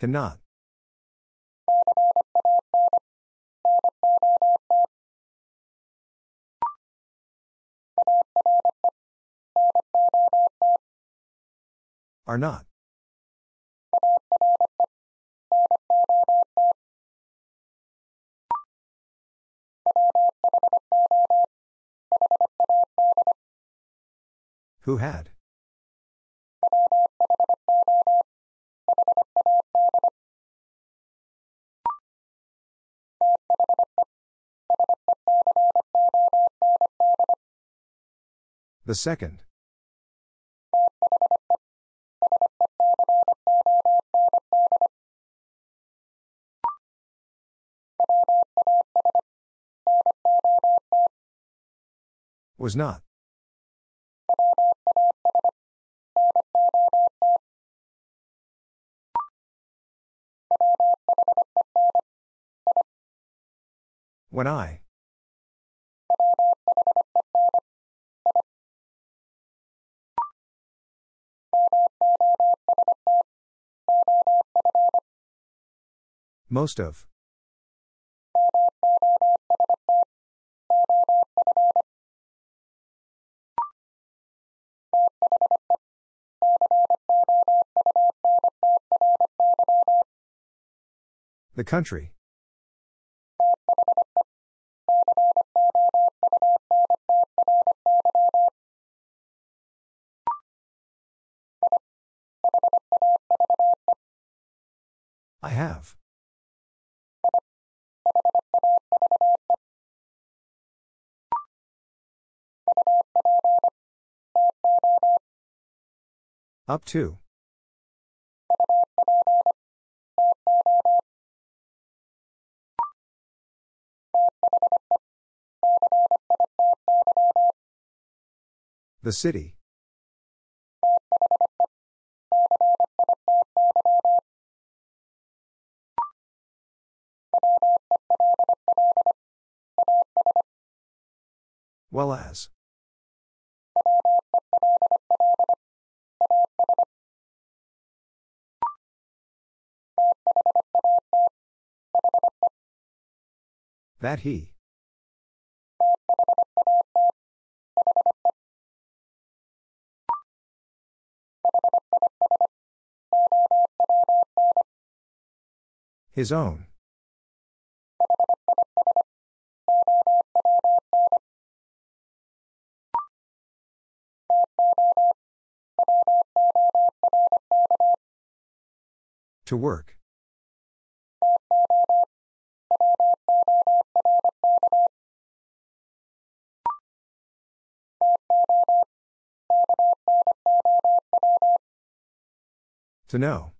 Cannot. Are not. Who had? The second. Was not. When I. Most of. The country. I have. Up to. The city. Well as. That he. His own. To work. To know.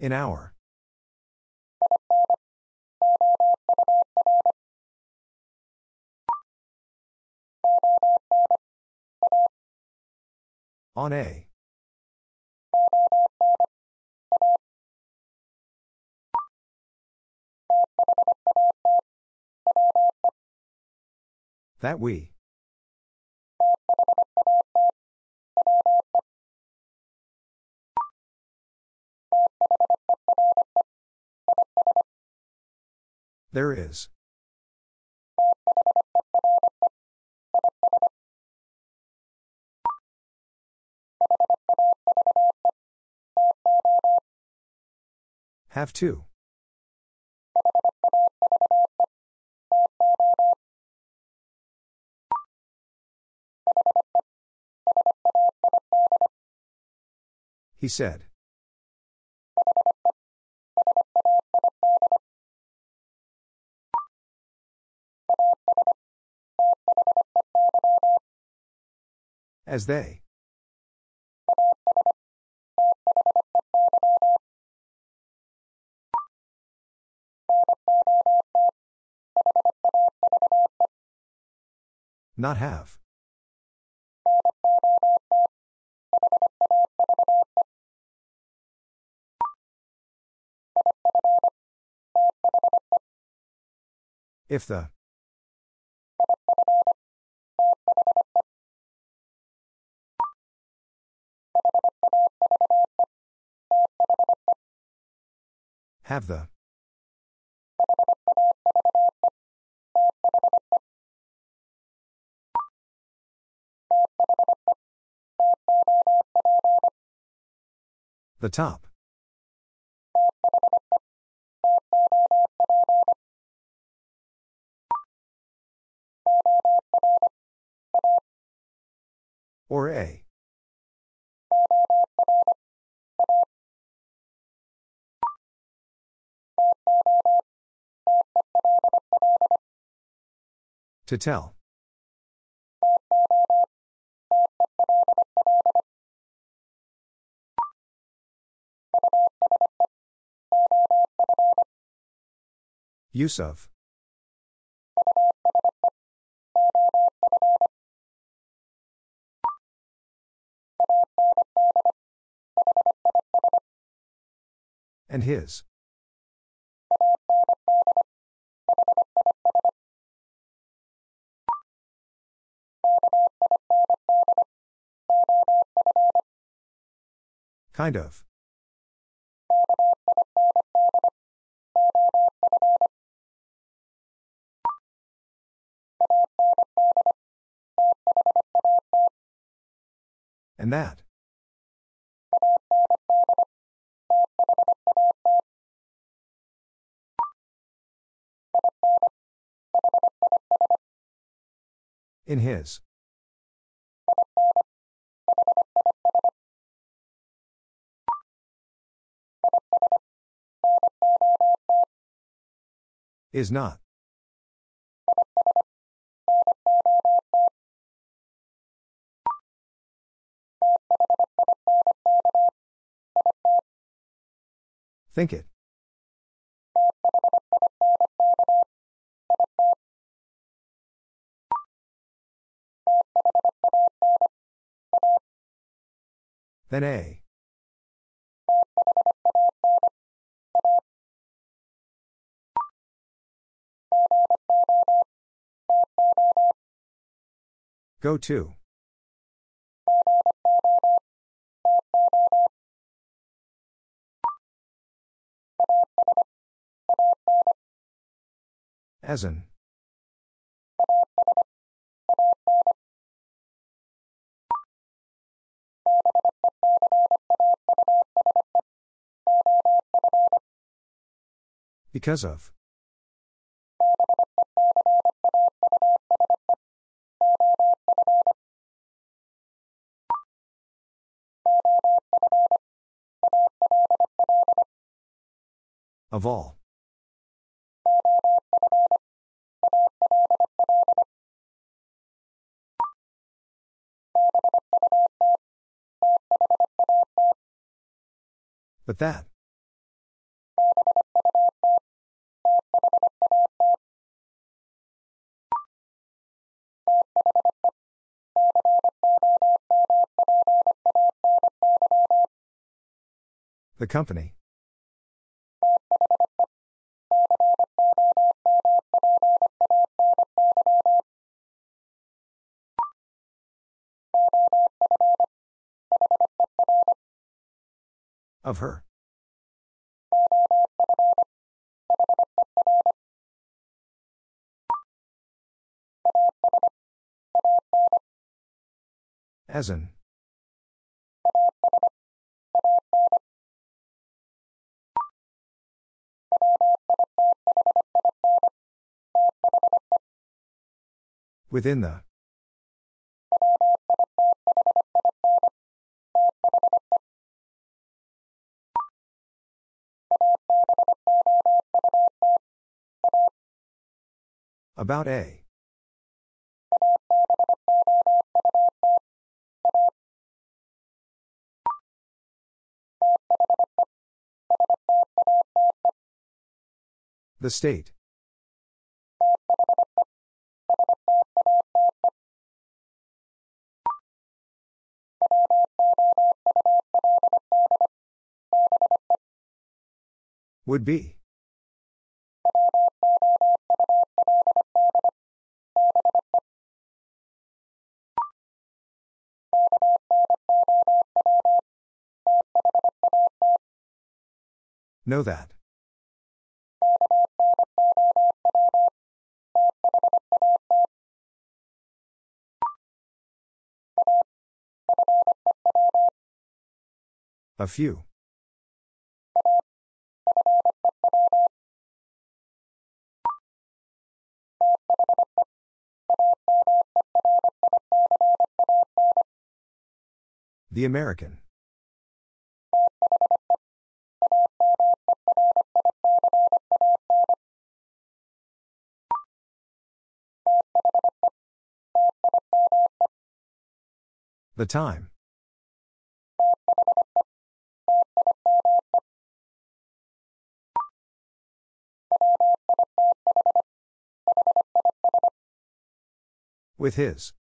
In hour. On a. That we. There is. Have to. He said. As they. Not have. If the. Have the. The top. Or A. To tell. Use of. And his. Kind of. And that. In his. Is not. Think it. Then A. Go to. As in. Because of. Of all. But that. The company. Of her. As in. Within the. About A. The state. Would be. Know that. A few. The American. The time. With his.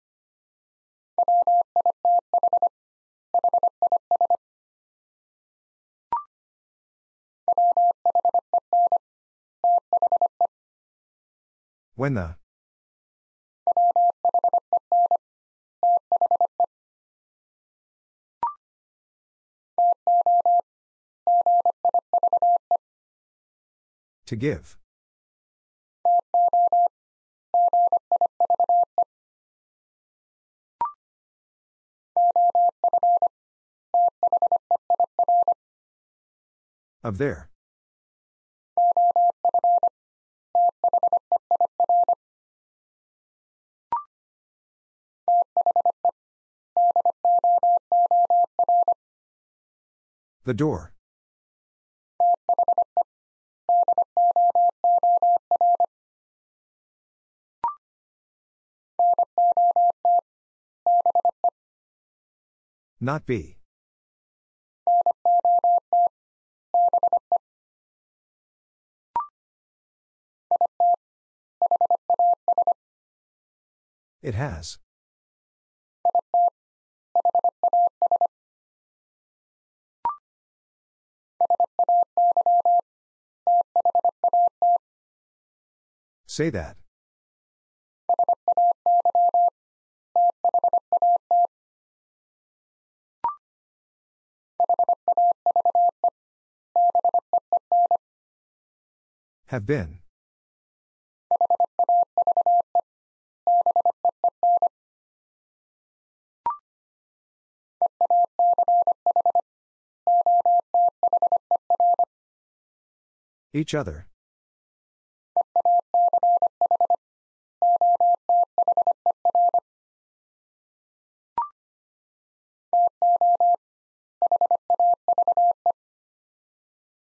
When the. To give. Of there. The door. Not be. It has. Say that. Have been. Each other.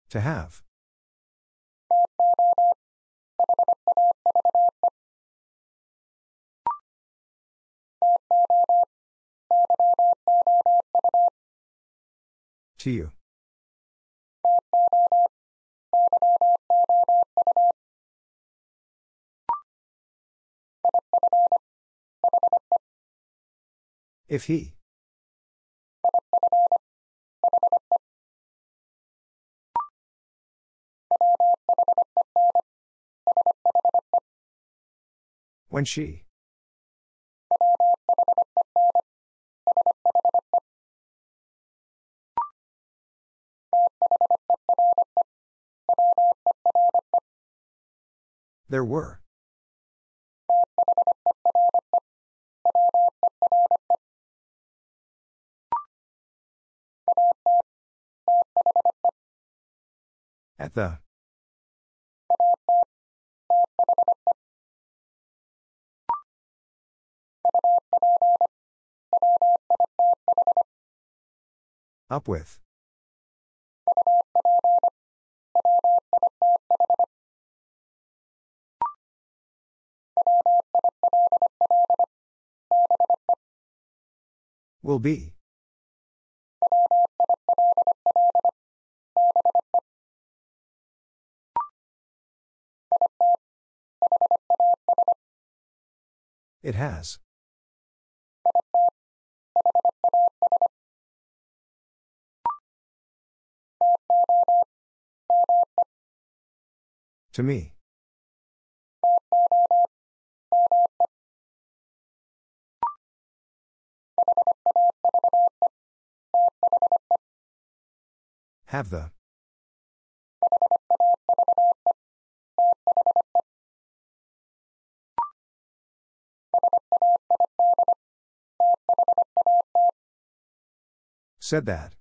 To have. To you. If he. When she. There were. At the. Up with. Will be. It has. To me. Have the. Said that.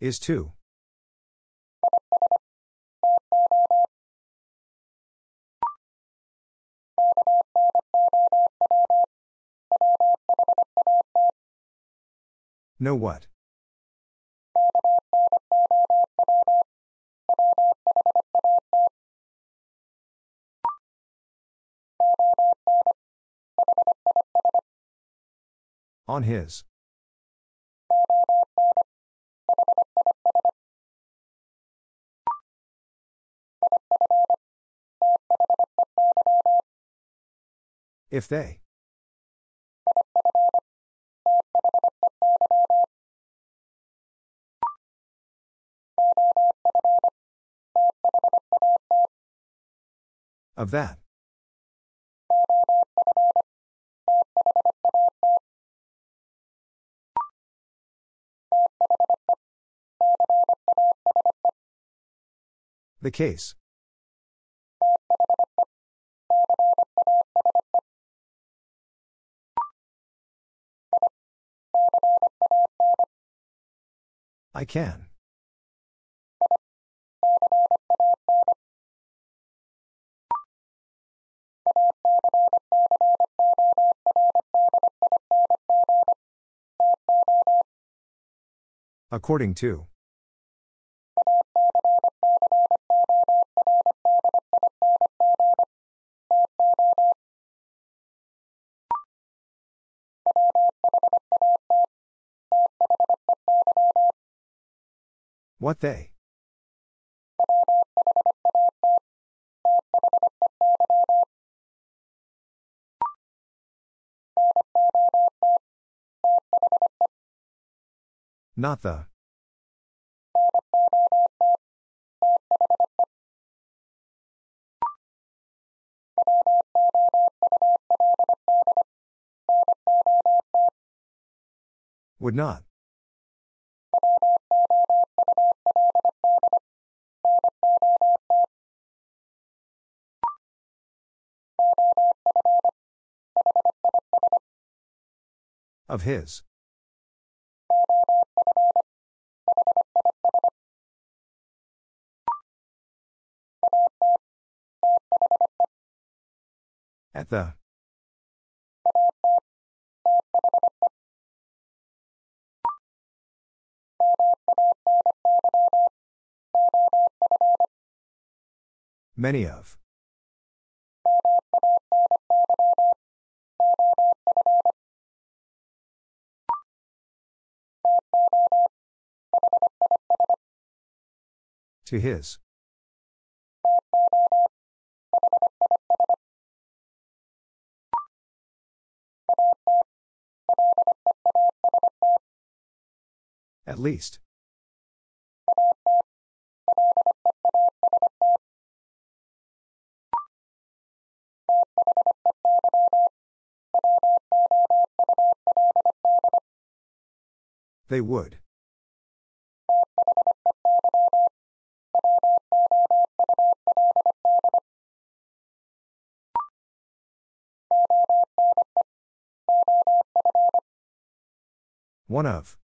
Is 2. Know what? On his. If they. Of that. The case. I can. According to. What they? Not the. Would not. Of his. At the. Many of. To his. At least. They would. One of.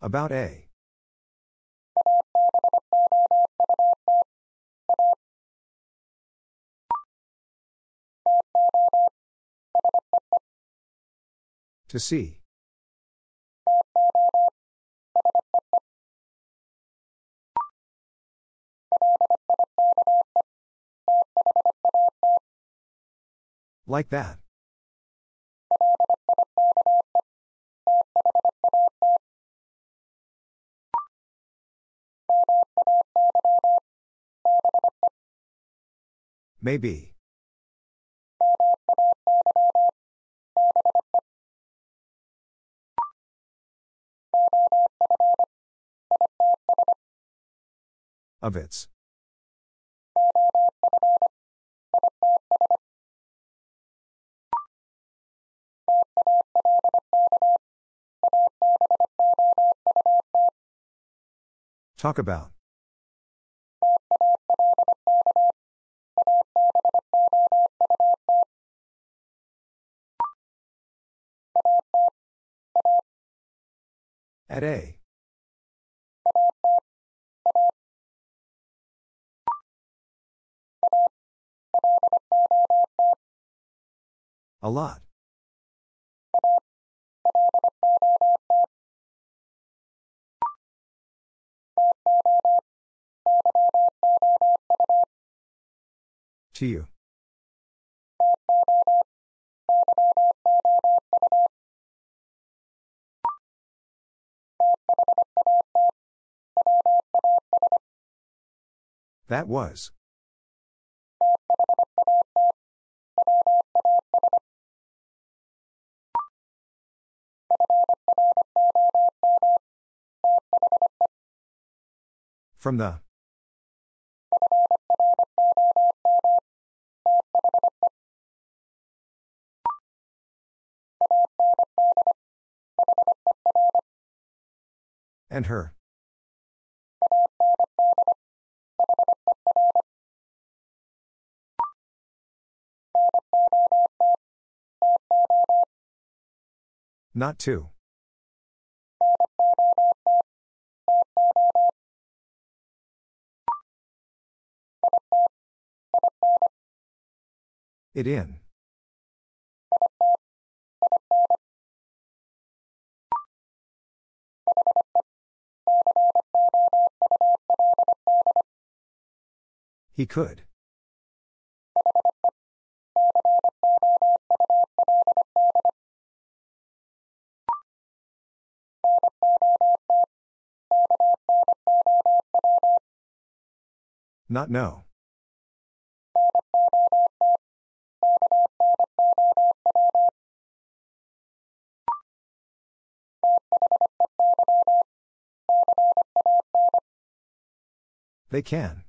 About A. To see. Like that. Maybe. Of its. Talk about. At A. A lot. To you. That was. From the. And her. Not to. It in. He could. Not know. They can.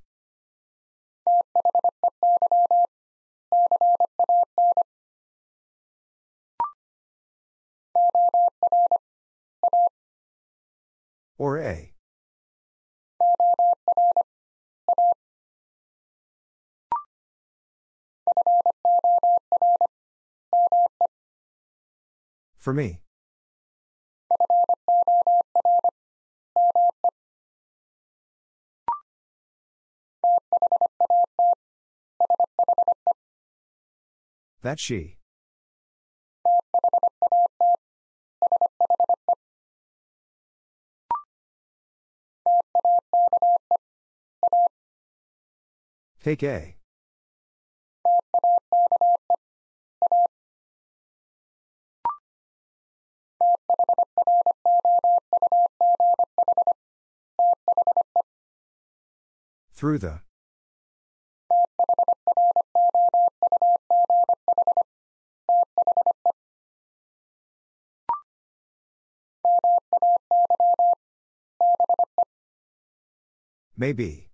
Or A. For me. That she. Take A. Through the. Maybe.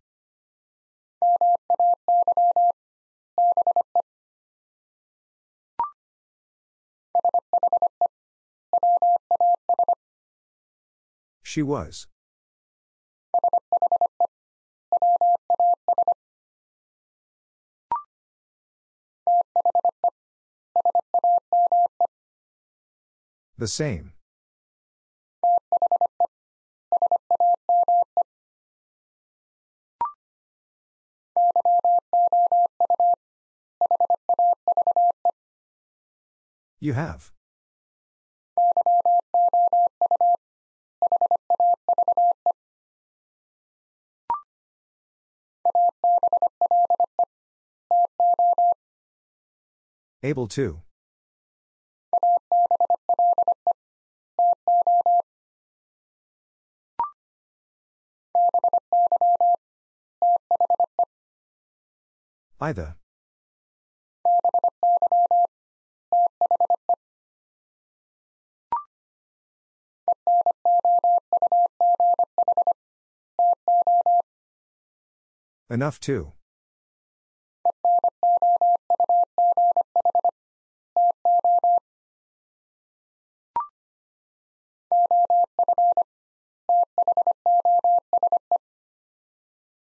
She was. The same. You have. Able to. Either. Enough to.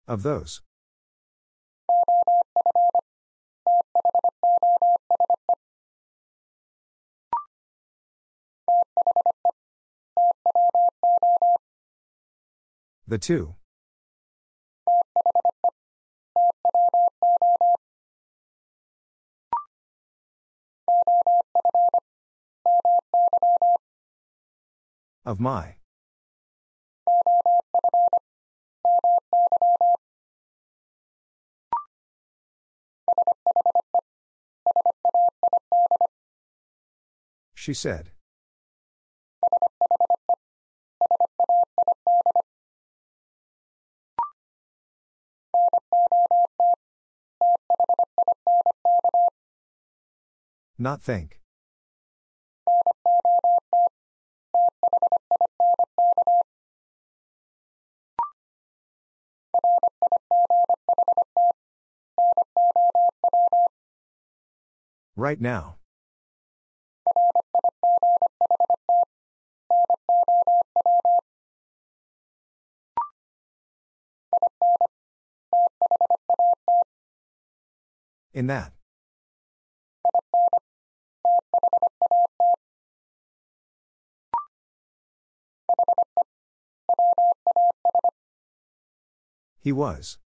Of those. The two. Of my. She said. Not think. Right now. In that. He was.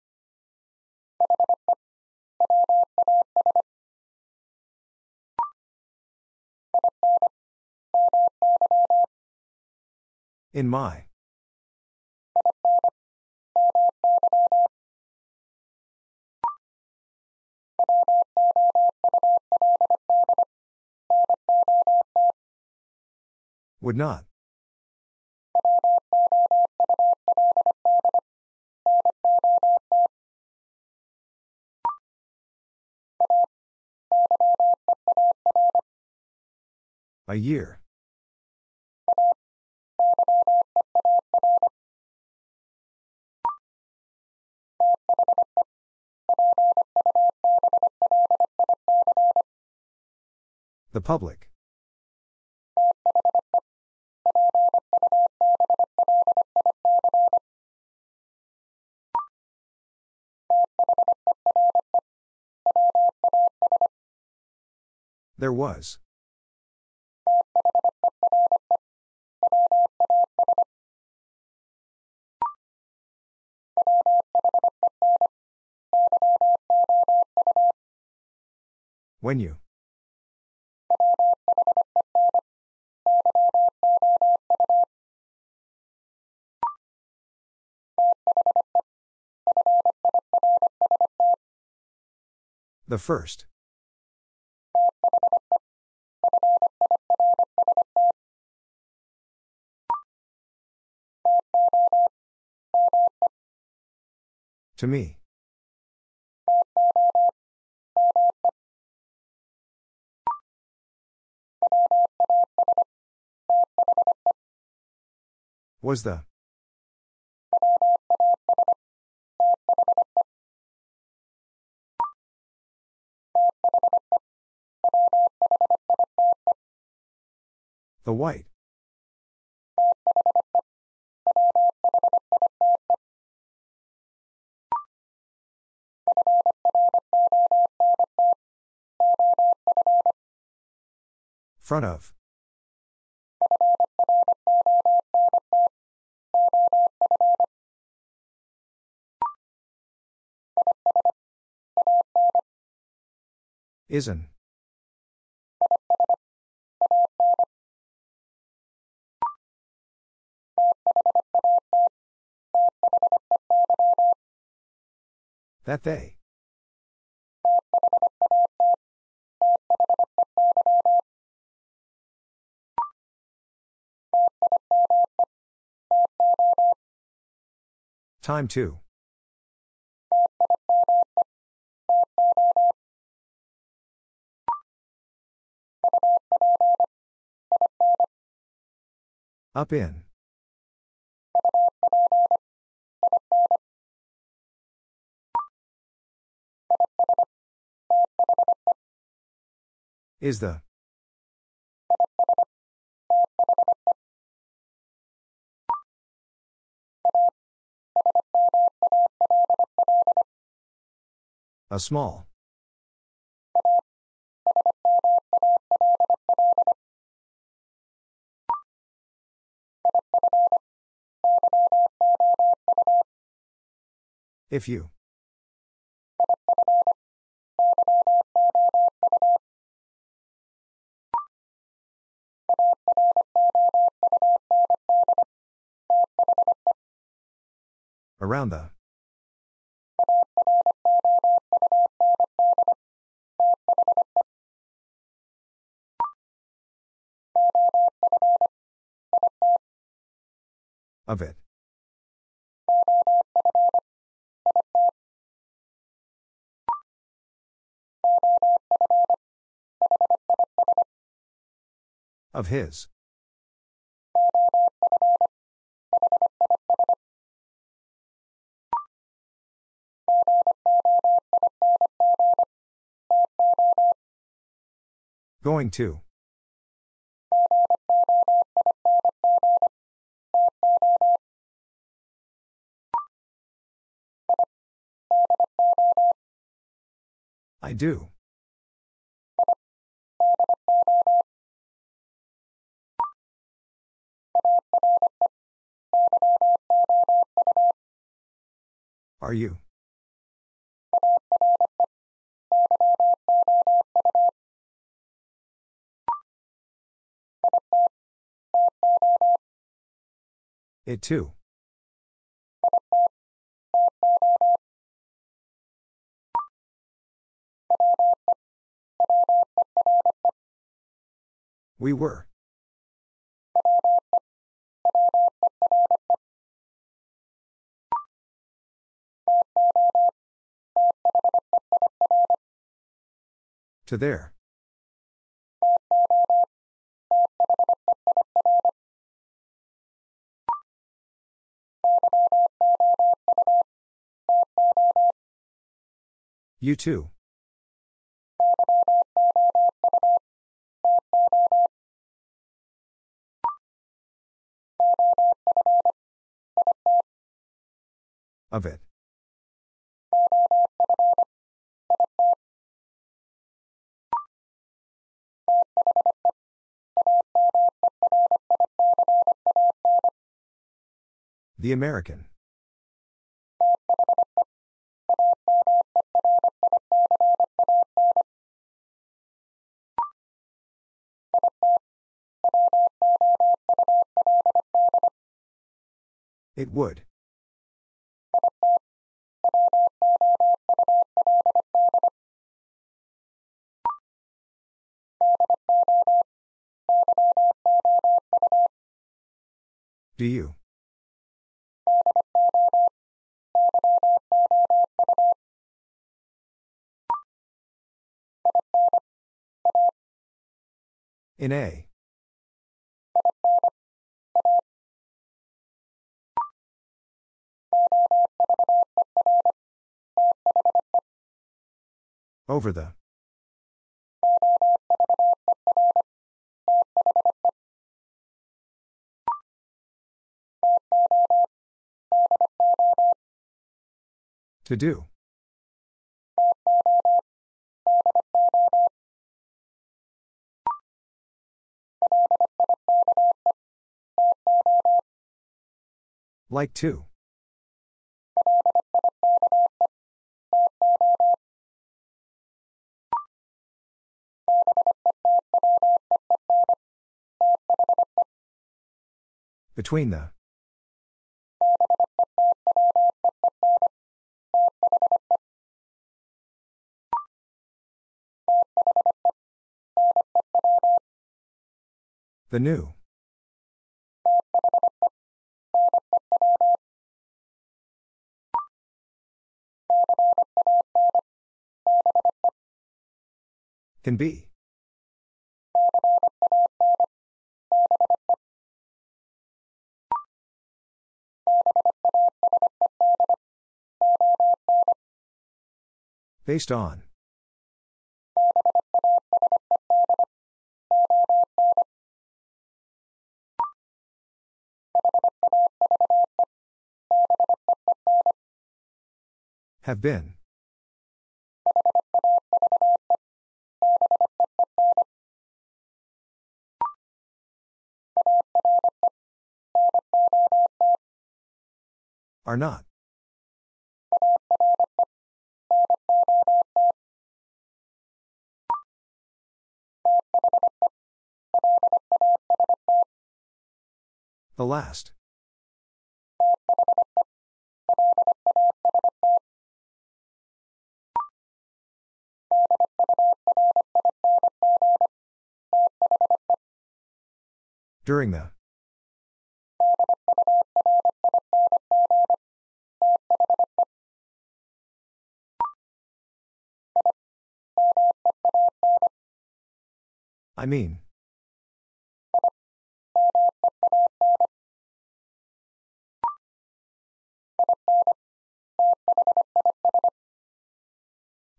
In my. Would not. A year. The public. There was. When you. The first. To me. Was the. The white. Front of. Isn't. That they. Time to. Up in. Is the. A small. If you. Around the. Of it. Of his. Going to. I do. Are you? It too. We were. To there. You too. Of it. The American. It would. Do you? In A. Over the. To do. Like to. Between the. The new. Can be. Based on. Have been. Are not. The last. During the. I mean.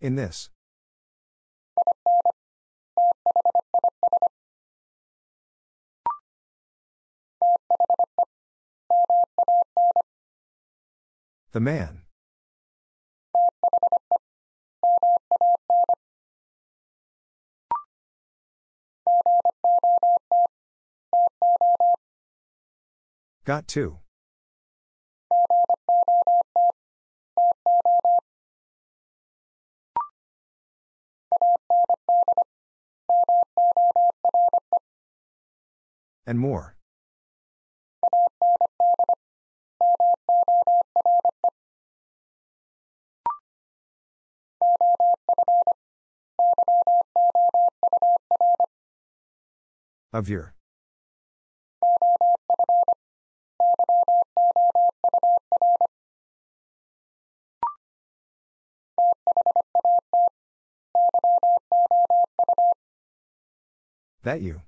In this. The man. Got to. And more. Of your. That you.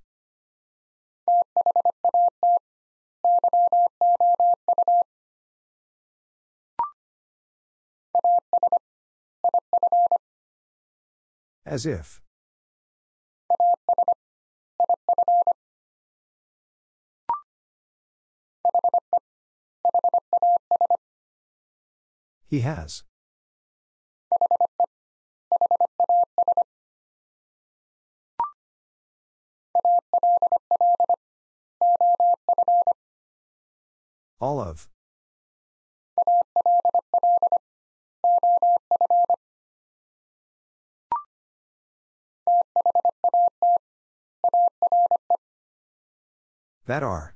As if. He has. All of. That are.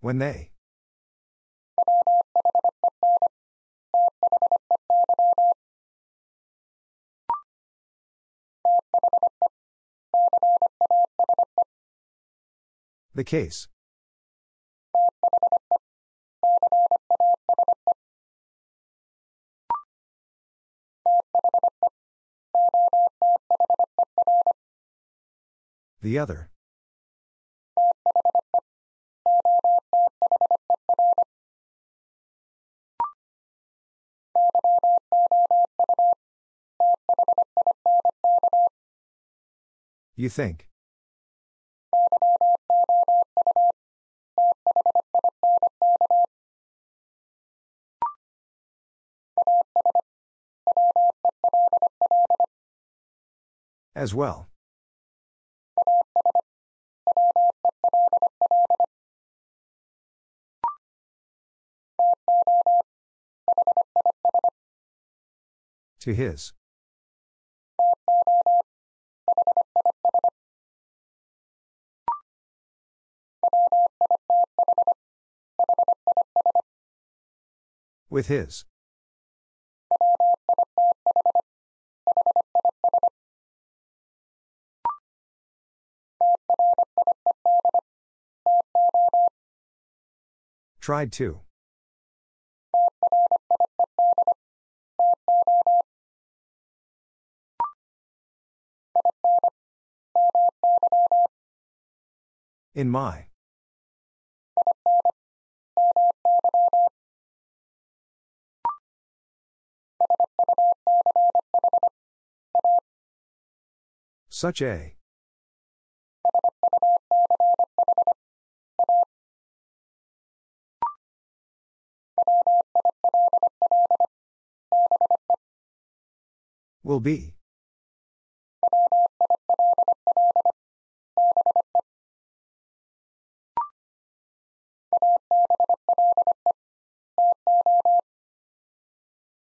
When they. The case. The other. You think. As well. To his. With his. Tried to. In my. Such a. Will be.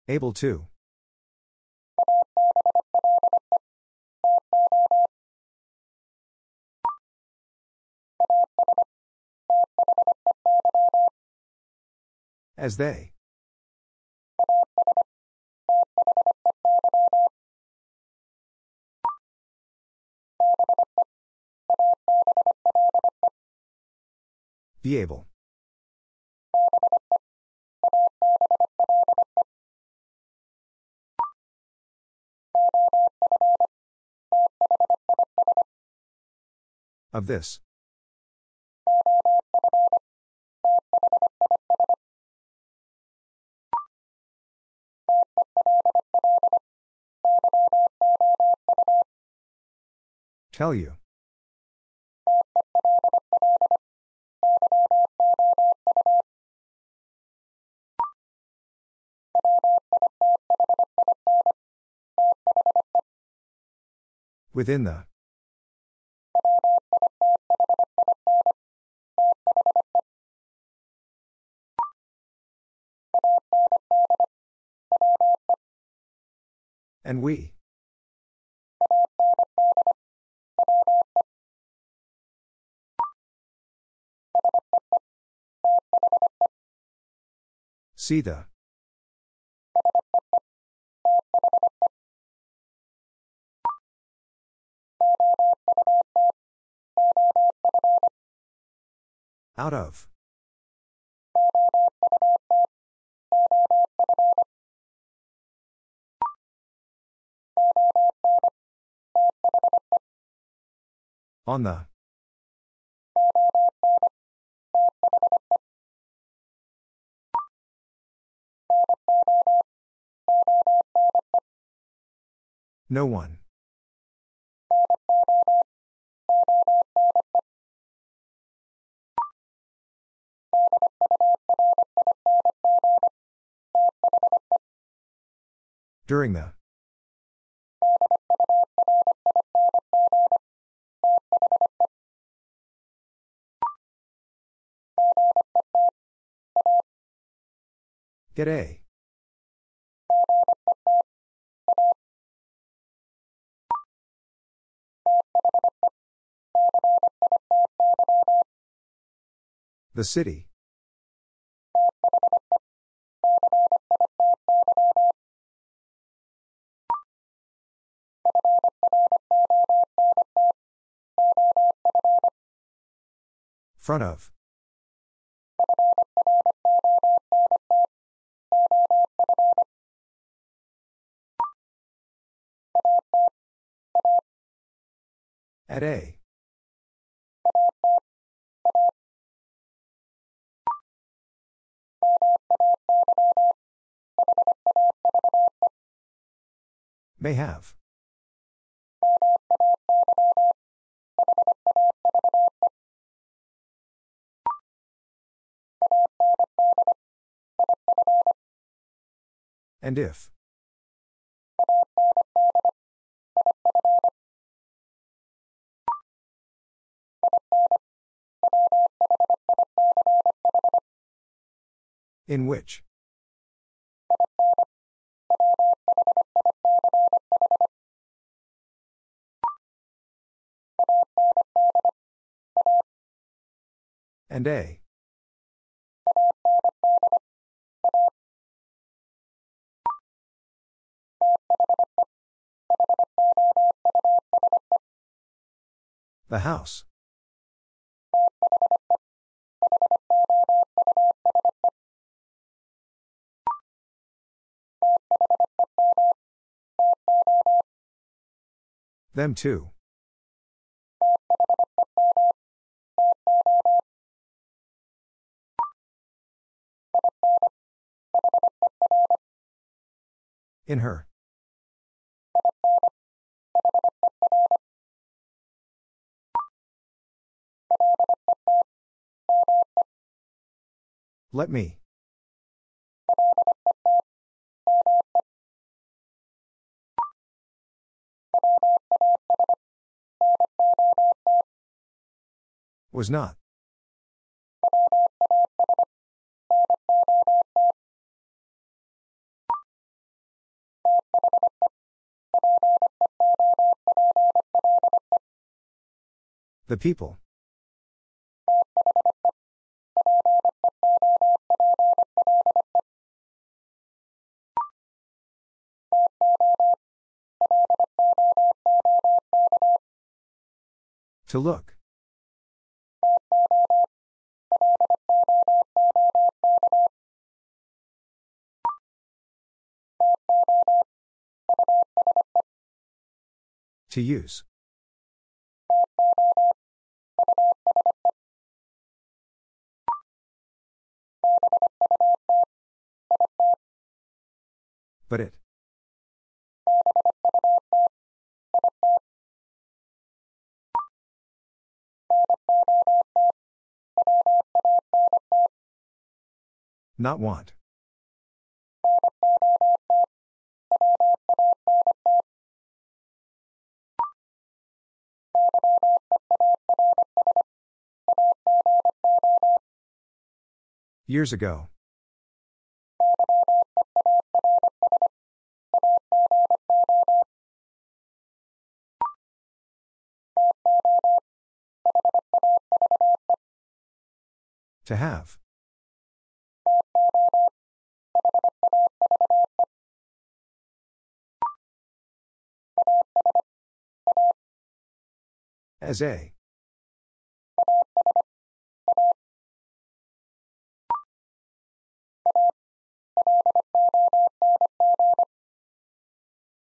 Able to. As they. Be able. Of this. Tell you. Within the. And we. The. Out of. On the. No one. During the. Get A. The city. Front of. At A. May have. And if. In which? And A. The house. Them too. In her. Let me. Was not. The people. To look. To use. But it. Not want. Years ago. To have. As a.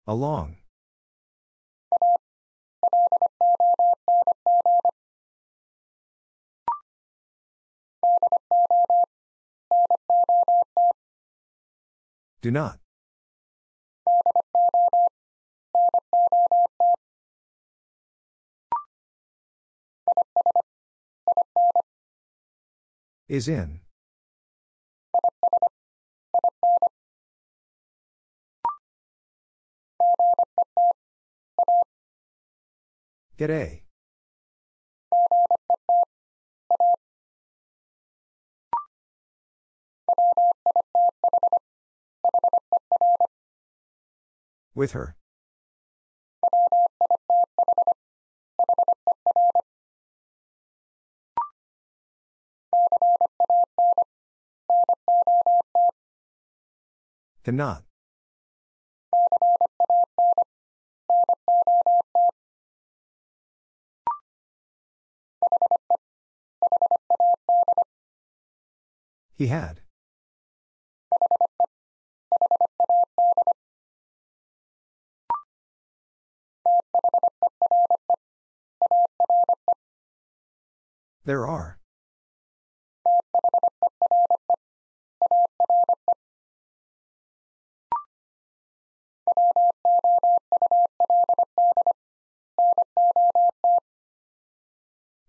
Along. Do not. Is in. Get a. With her. Cannot. He had. There are.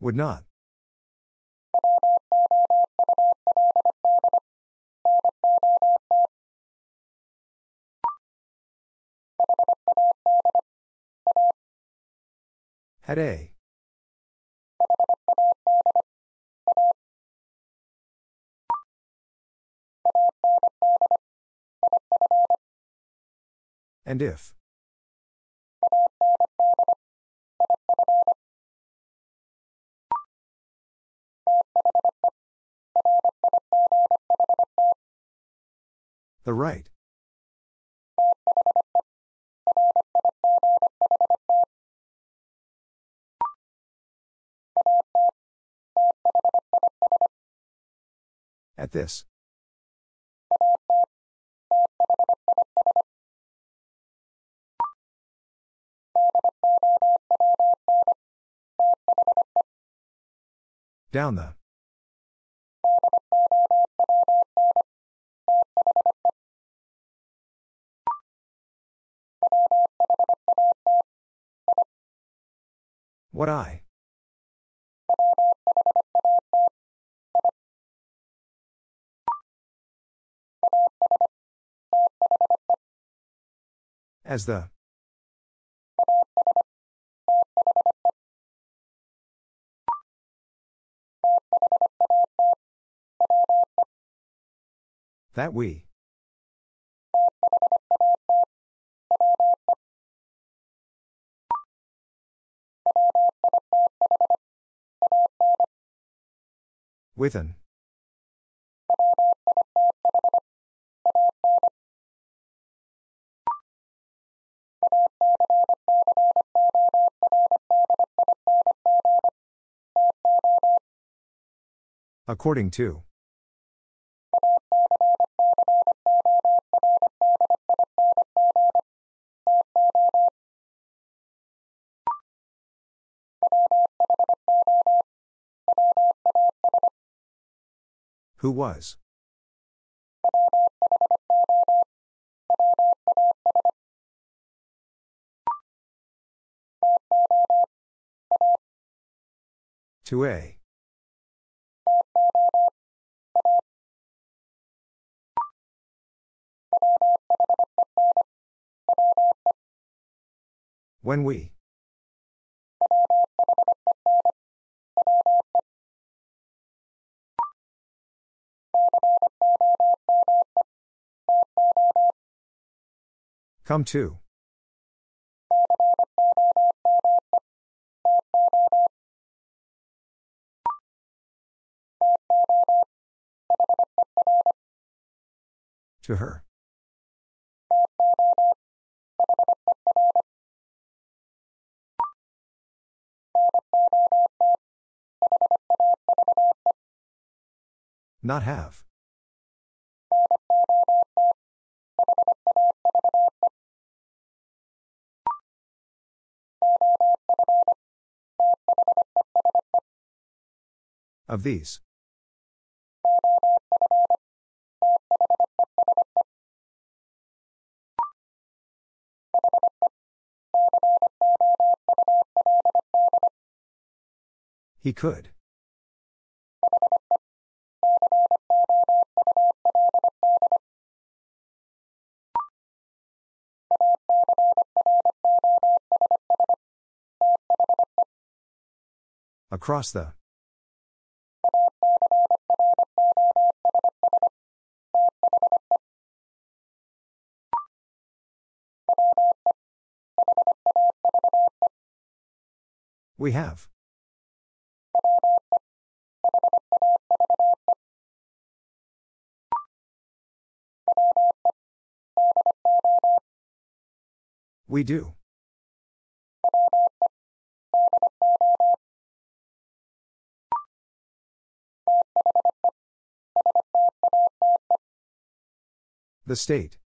Would not. Had a. And if. The right. At this. Down the. What I. As the. That we. Within. According to. Who was? To A. When we. Come to. To her. Not have. Of these. He could. Across the. We have. We do. The state.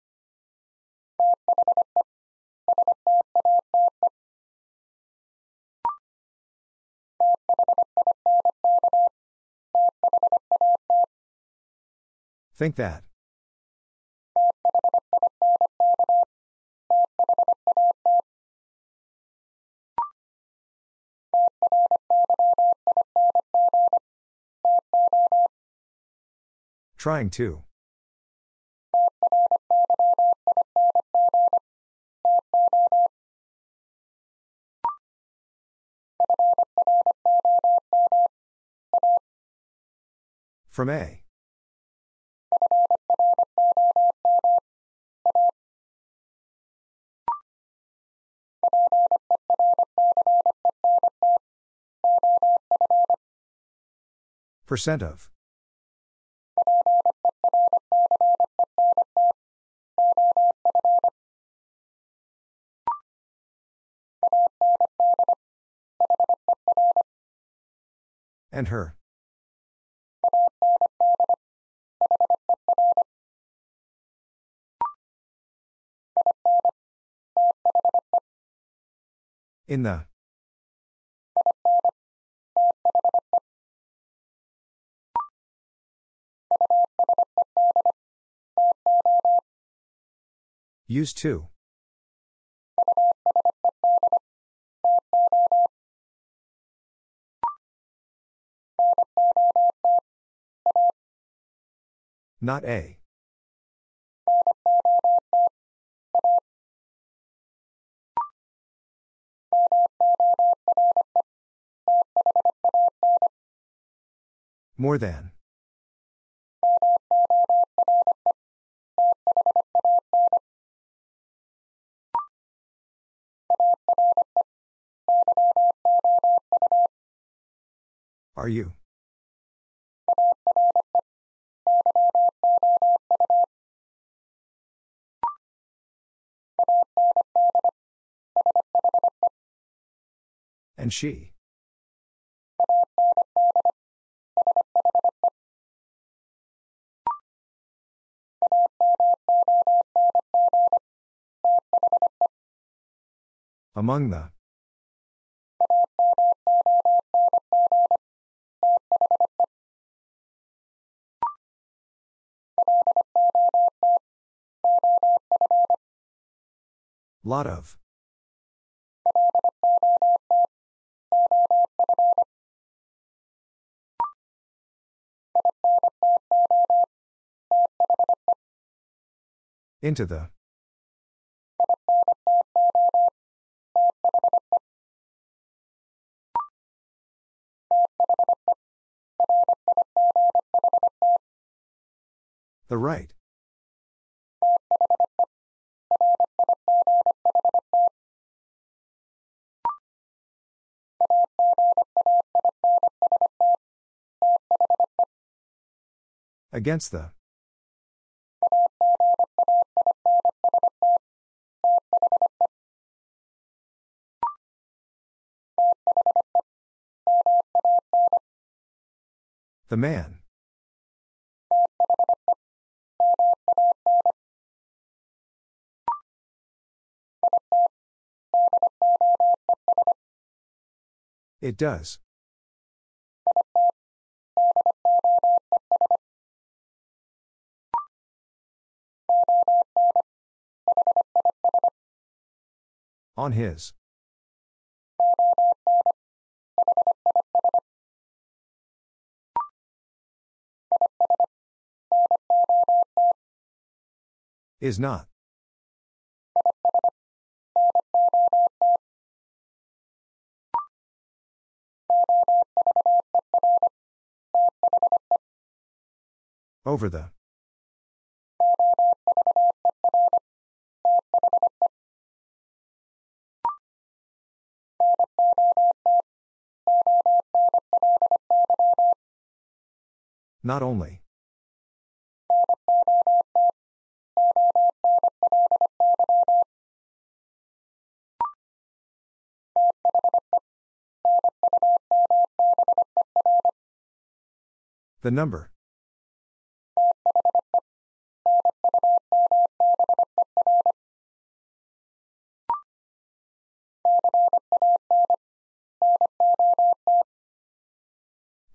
Think that. Trying to. From A. Percent of. And her. In the. Use to. Not A. More than. Are you? And she. Among the. Lot of. Into the. The right. Against the. The man. It does. On his. Is not. Over the. Not only. The number.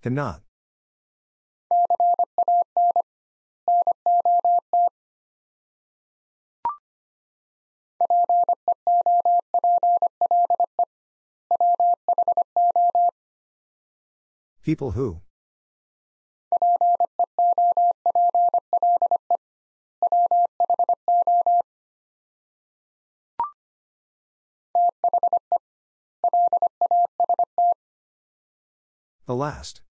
Cannot. People who. The last.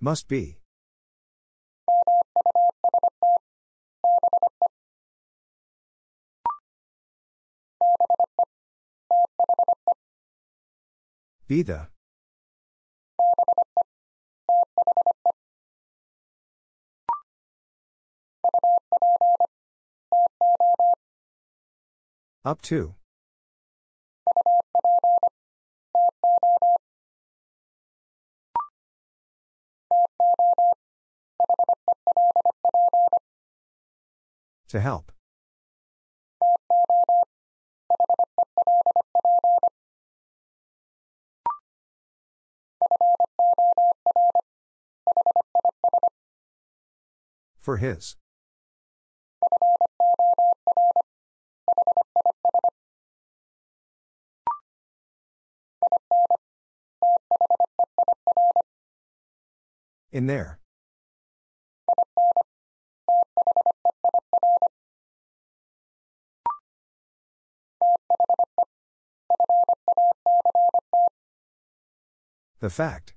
Must be. Be the. Up to. To help. For his. In there. The fact.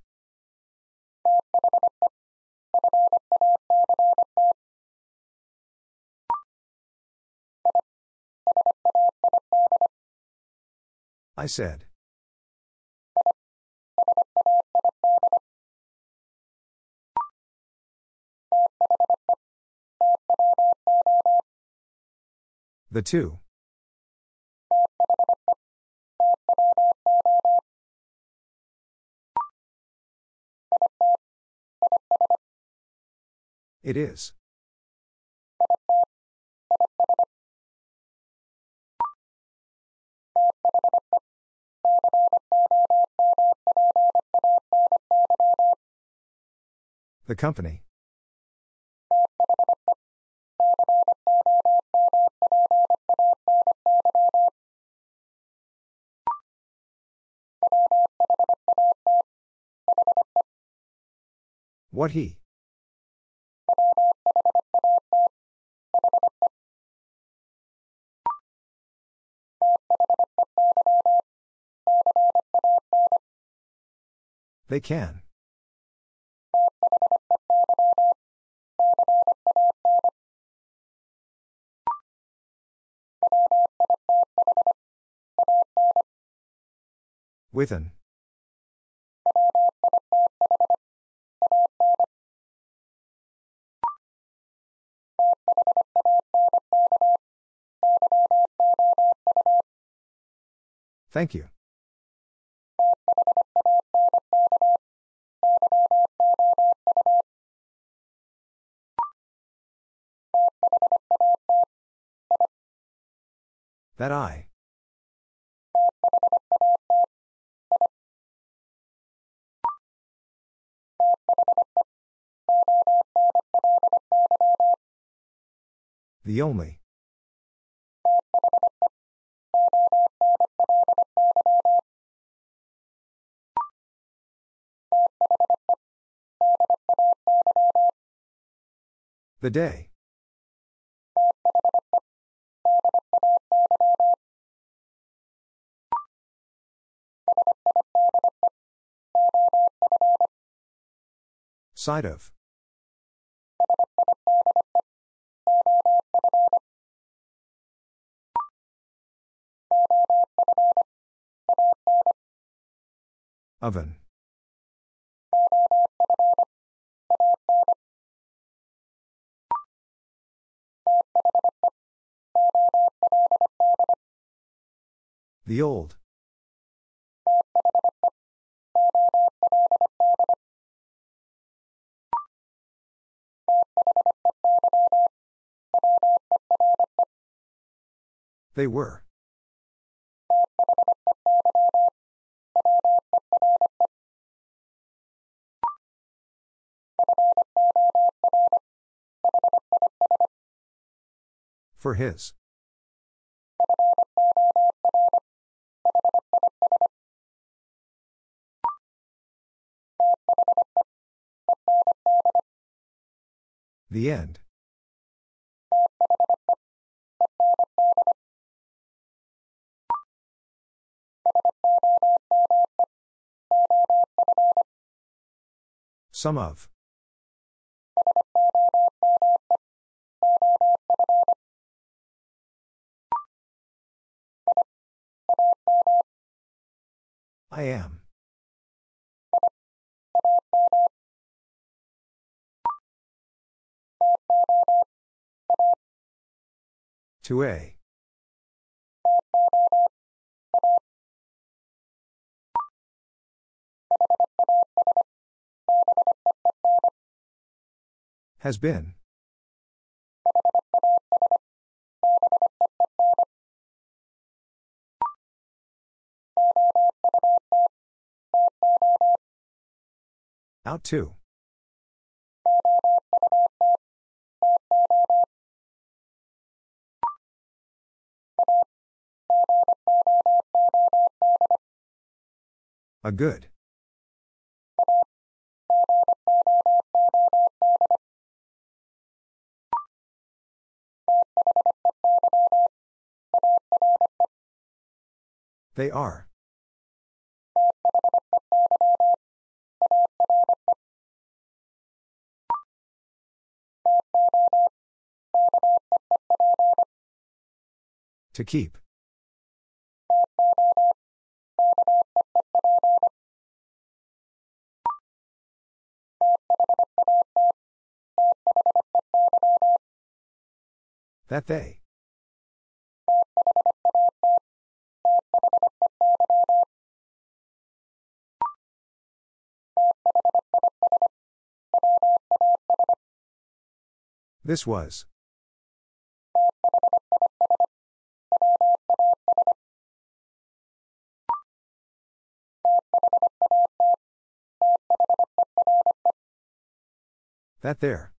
I said. The two. It is. The company. What he? They can. Within. Thank you. That I. The only. The day. Side of. Oven. The old. They were. For his. The end. Some of. I am. To A. Has been. Out to. A good. They are. To keep. That they. This was. That there.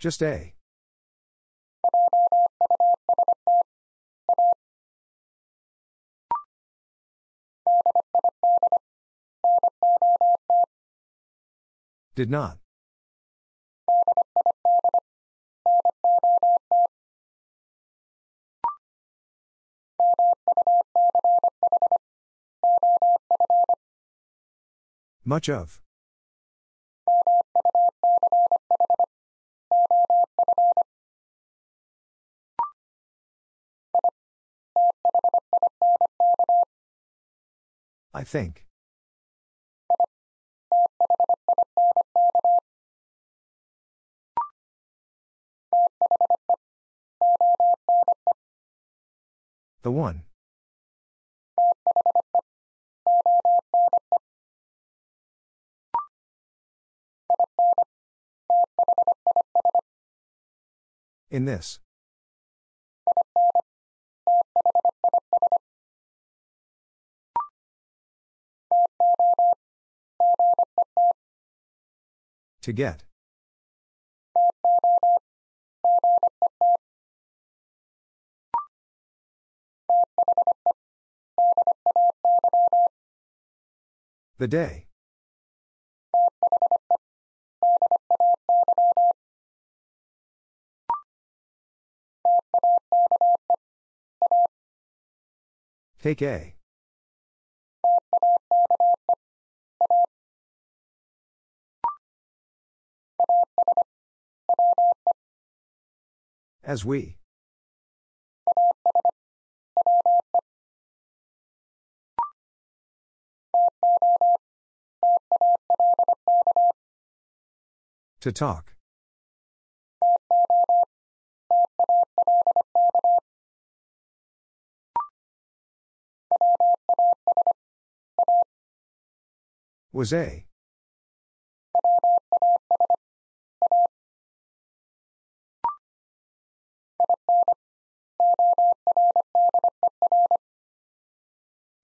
Just a. Did not. Much of. I think. The one. In this. To get. The day. Take A. As we. To talk. Was a.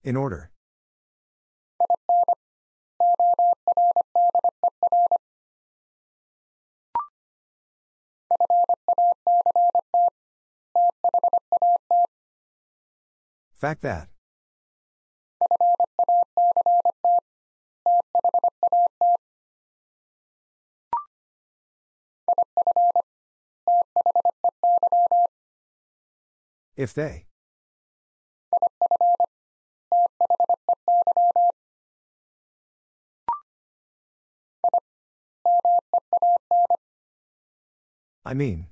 In order. Fact that. If they. I mean.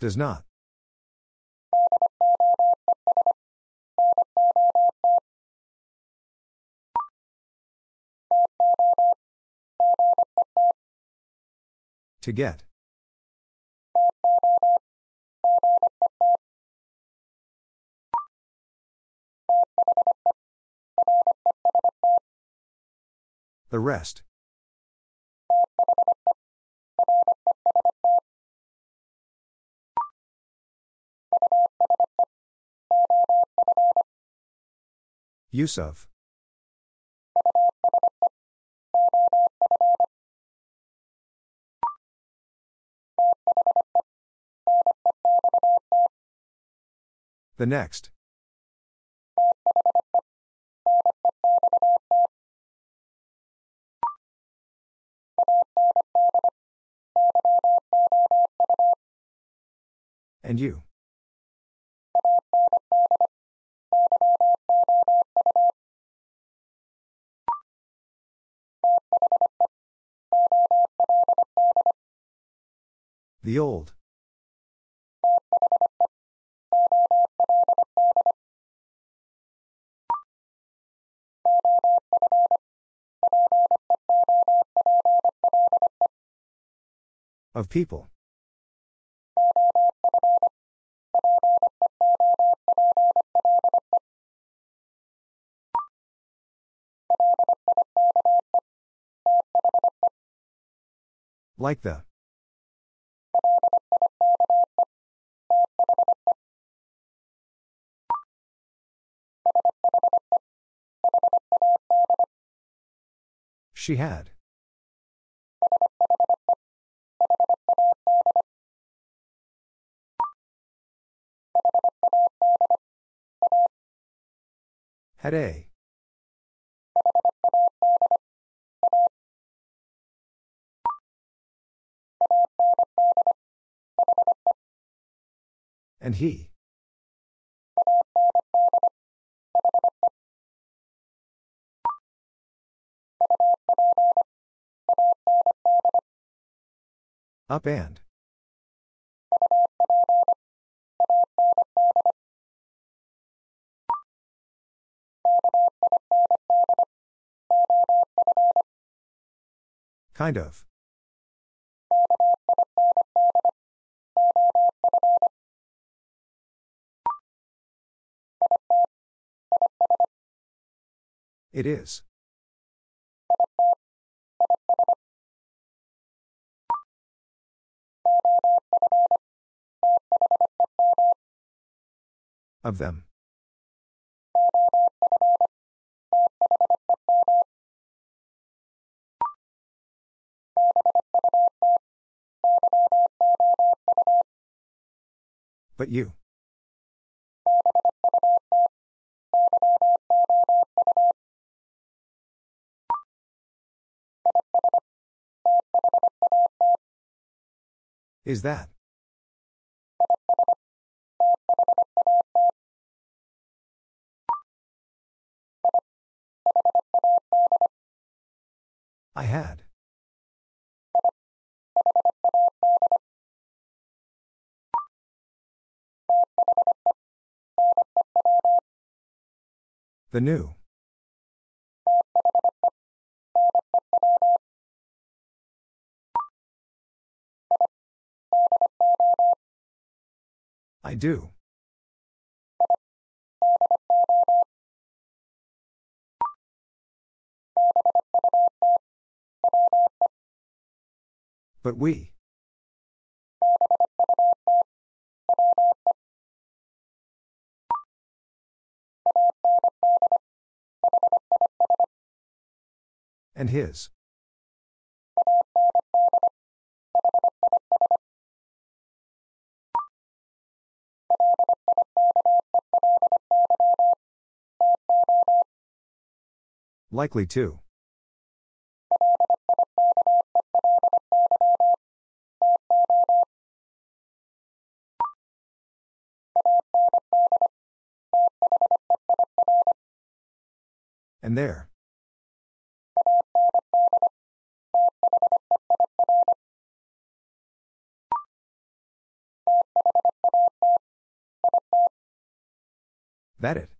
Does not. To get. The rest. Use of. The next. And you. The old. Of people. Like the. She had. Had a. And he. Up and. Kind of. It is. Of them. But you. Is that? I had. The new. I do. But we. And his. Likely to. And there. That it.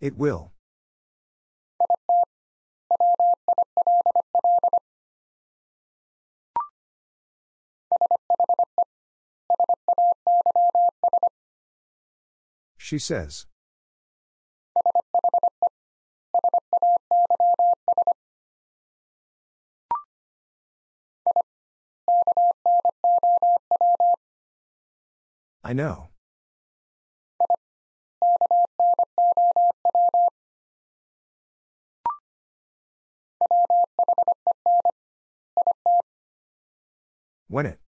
It will. She says. I know. When it.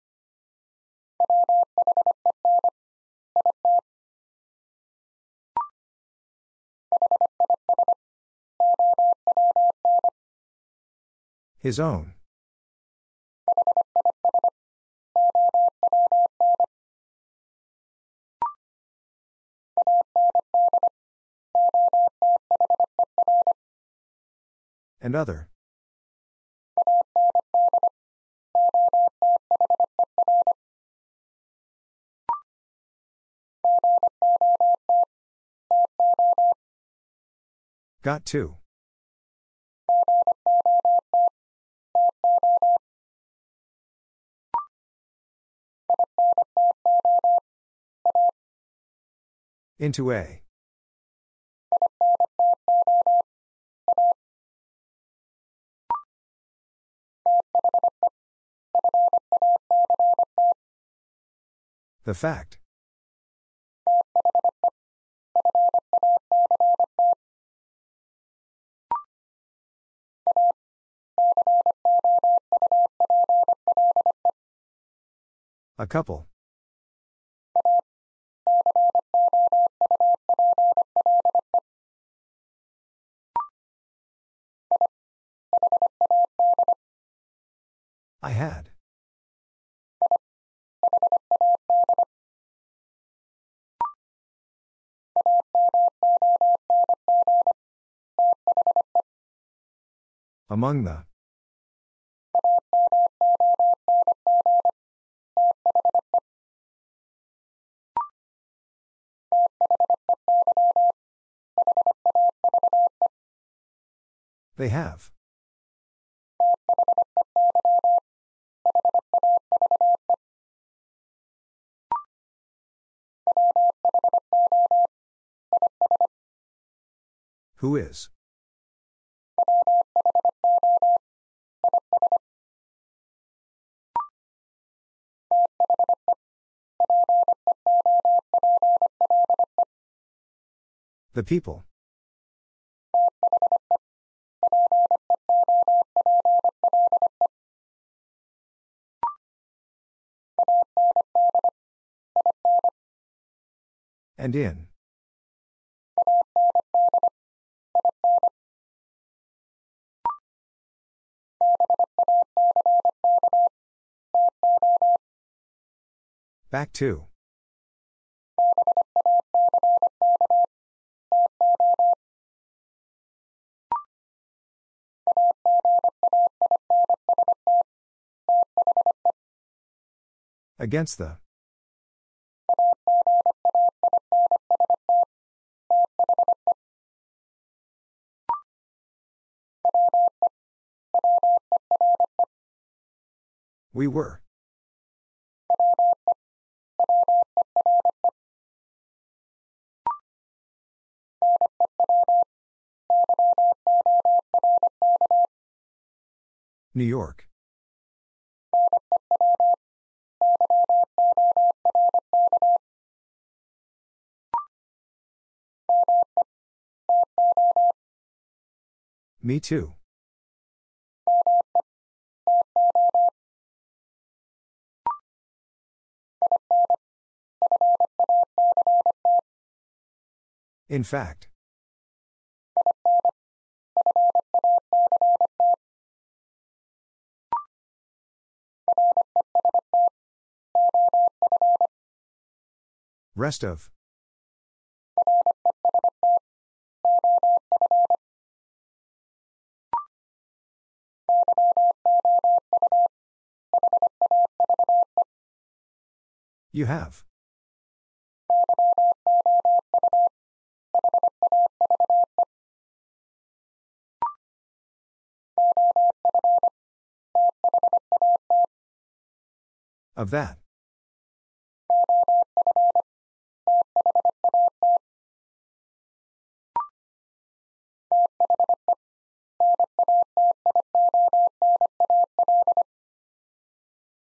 His own. And other. Got to. Into A. The fact. A couple. I had. Among the. They have. Who is? The people. And in. Back to. Against the. We were. New York. Me too. In fact. Rest of. You have. Of that.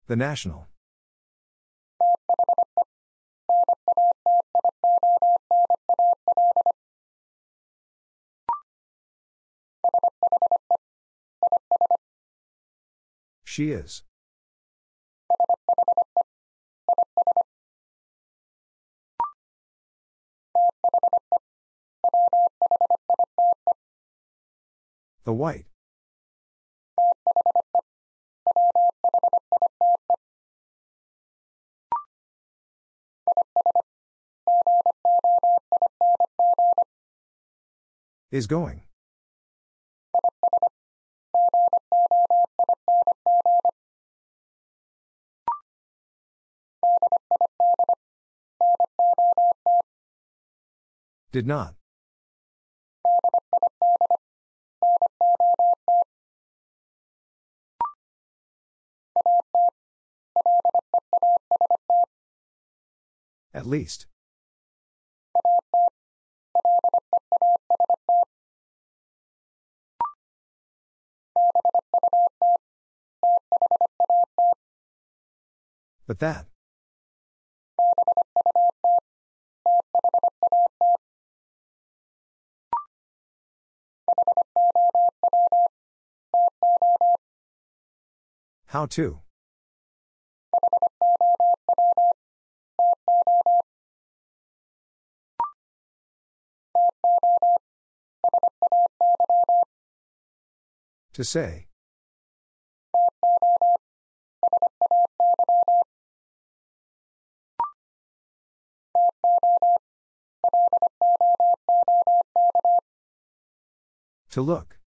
The National. She is. The white. Is going. Did not. At least. But that. How to? To say. To look.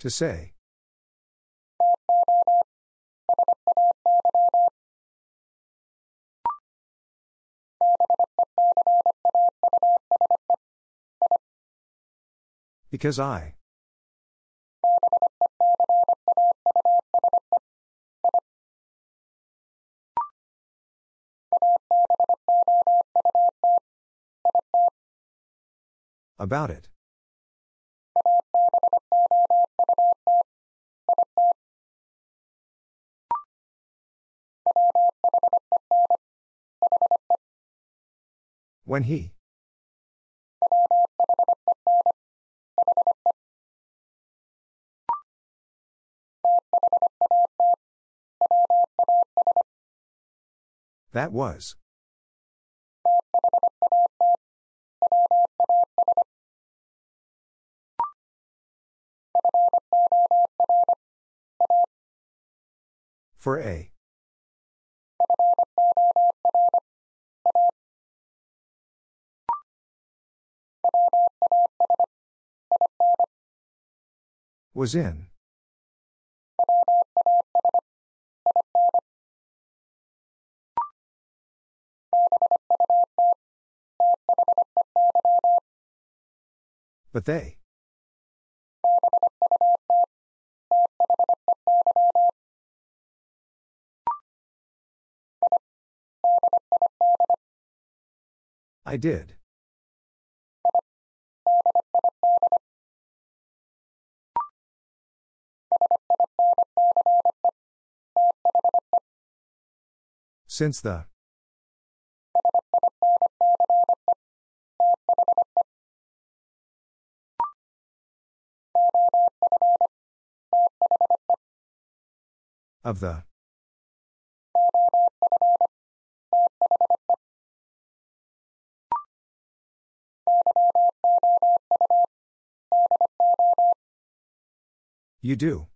To say. Because I. About it. When he. That was. For A. Was in. But they. I did. Since the. Of the. You do.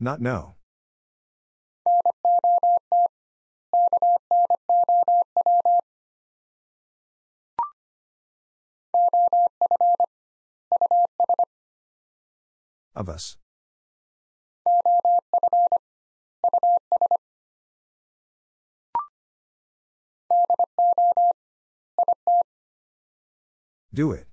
Not know. Of us. Do it.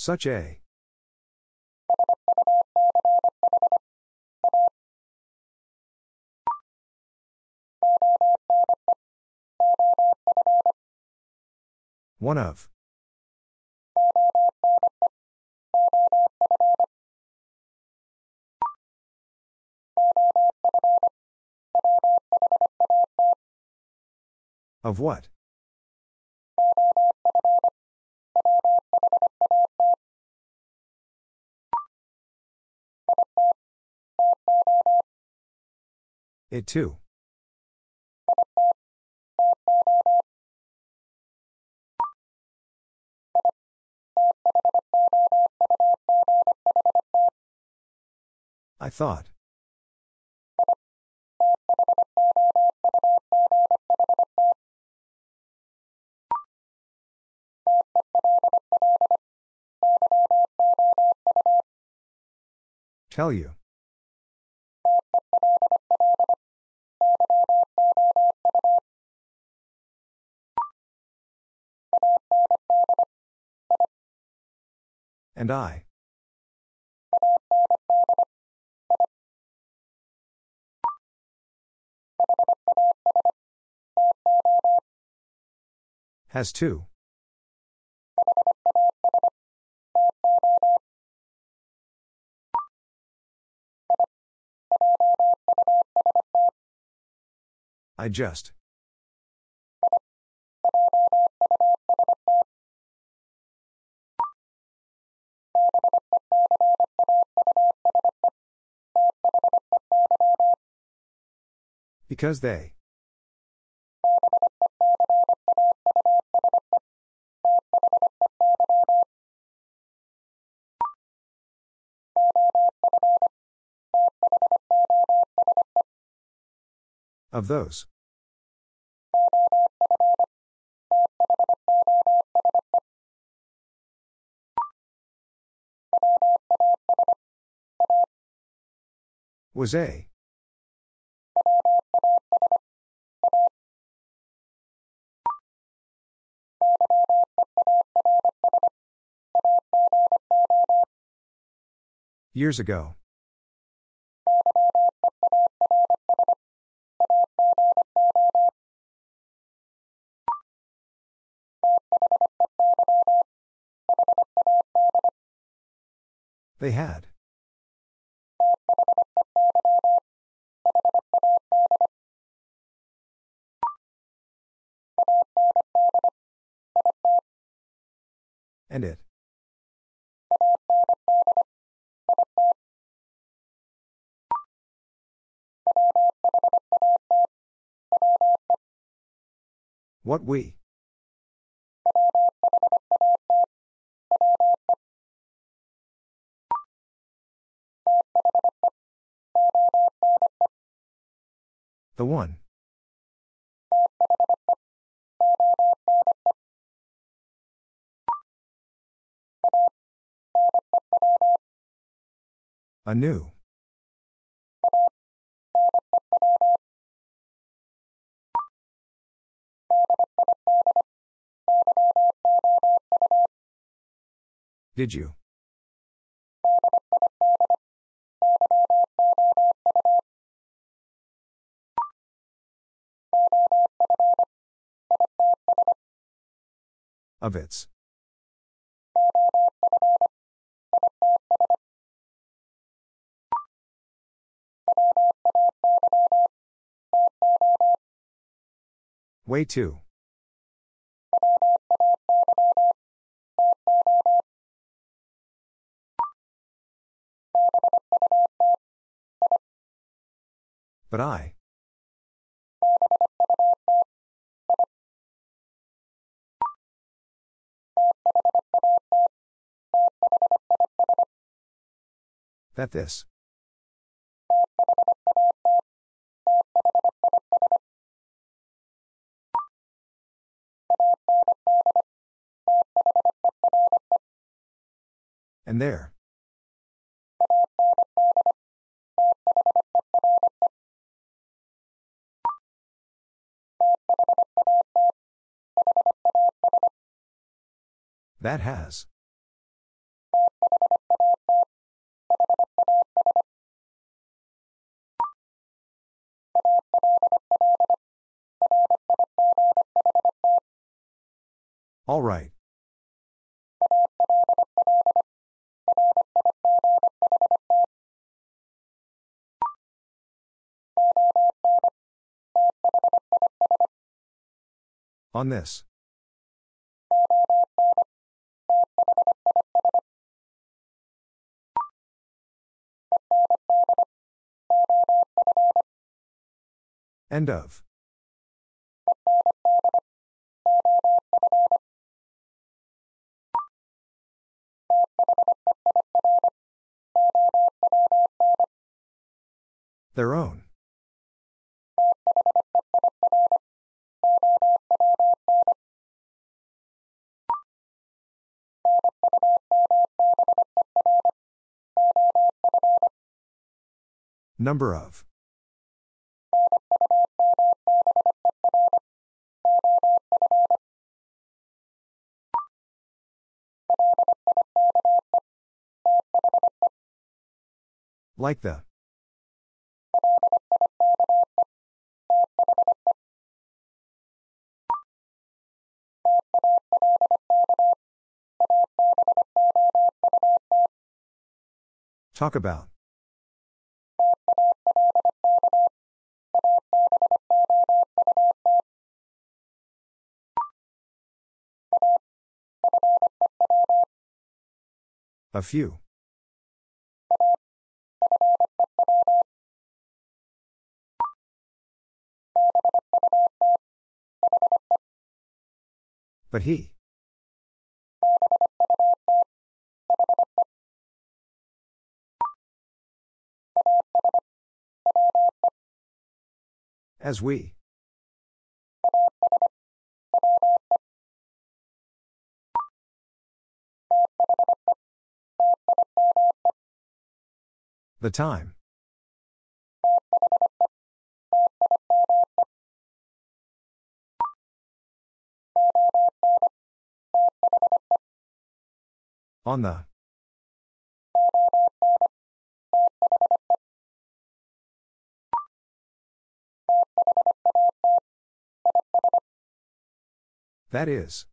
Such a. One of. Of what? It too. I thought. Tell you. And I. Has to. I just. Because they. Of those. Was a. Years ago. They had. And it. What we. The one. A new. Did you? Of its. Way too. But I. That this. And there. That has. All right. On this. End of. Their own. Number of. Like the. Talk about. A few. But he. As we. The time. On the. That is.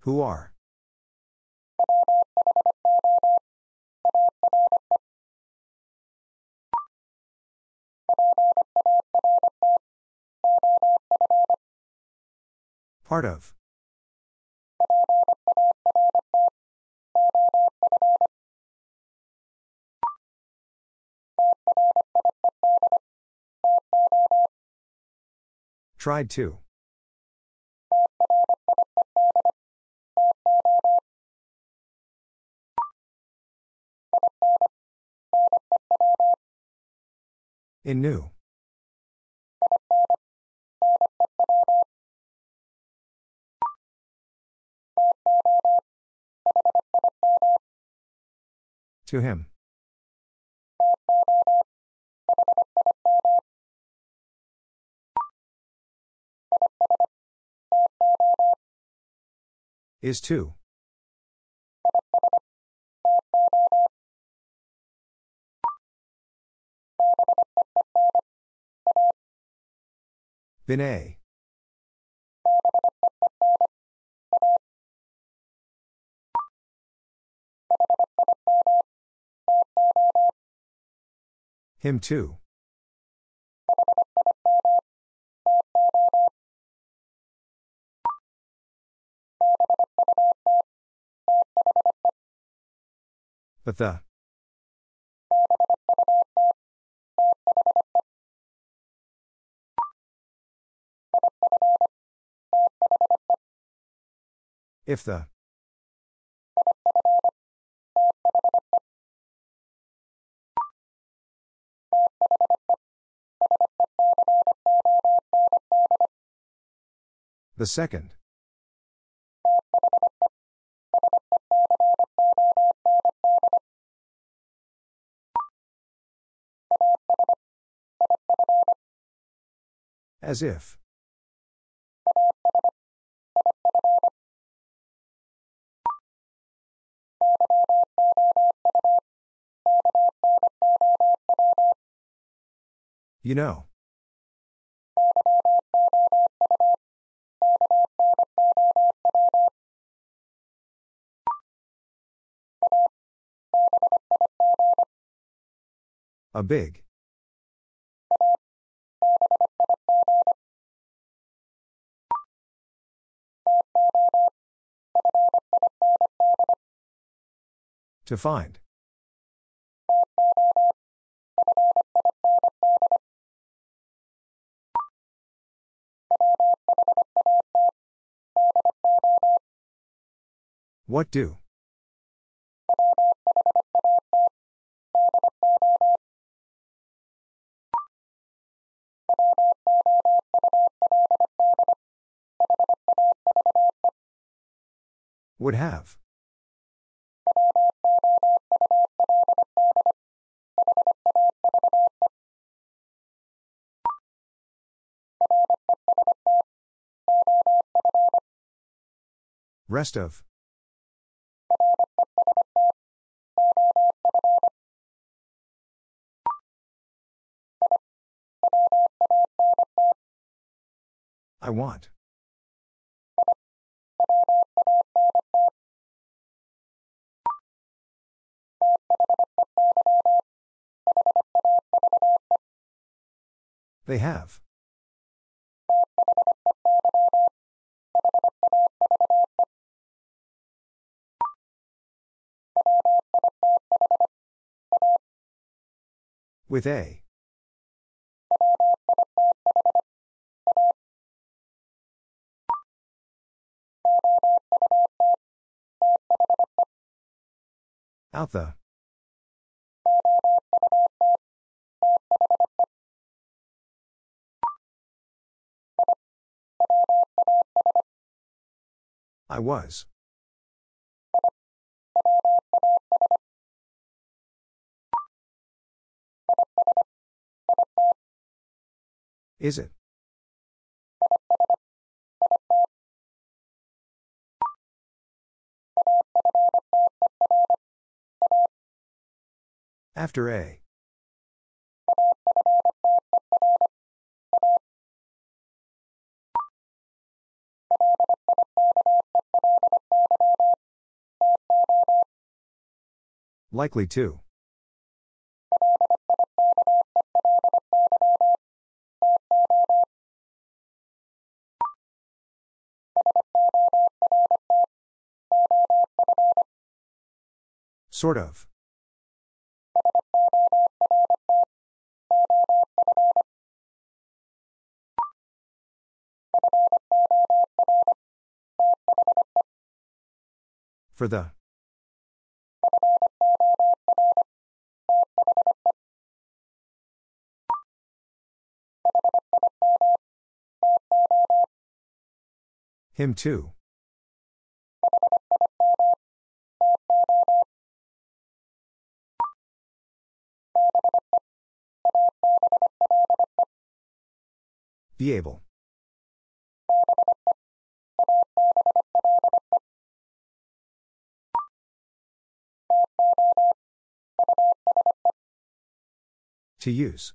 Who are? Part of. Tried to. In new. To him. Is to. Bin Him too. But the. If the. The second. As if. You know. A big. To find. What do? Would have. Rest of. I want. They have. With A. Out the. I was. Is it? After A. Likely to. Sort of. For the. Him too. Be able. To use.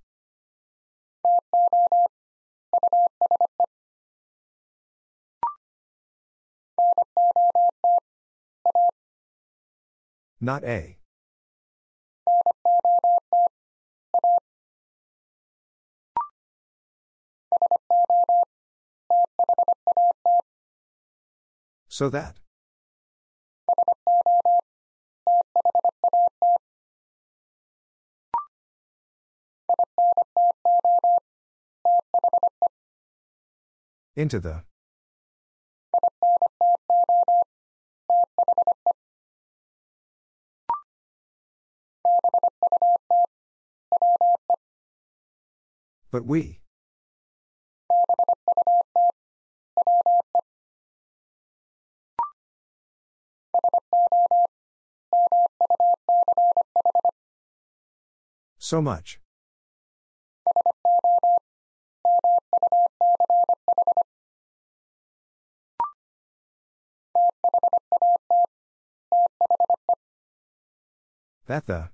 Not A. So that. Into the. But we. So much. That the.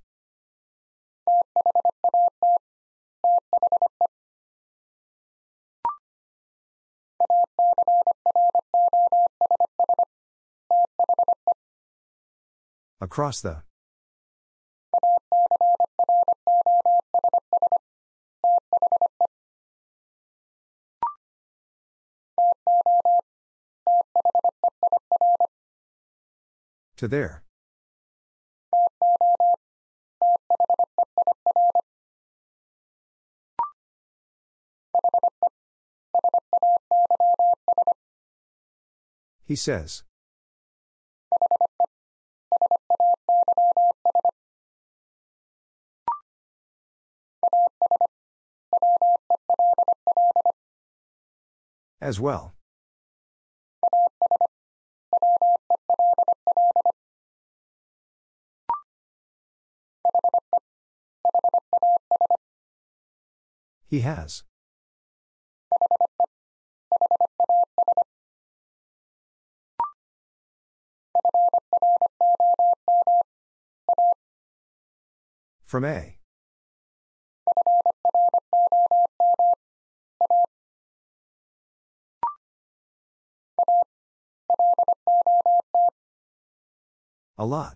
Across the. To their. He says. As well. He has. From A. A lot.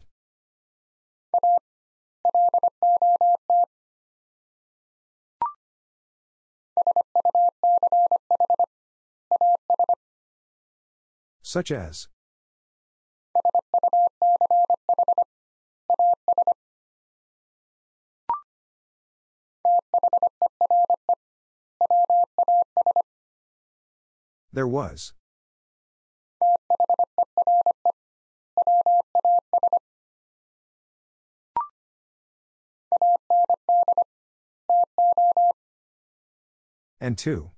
Such as. There was. And two.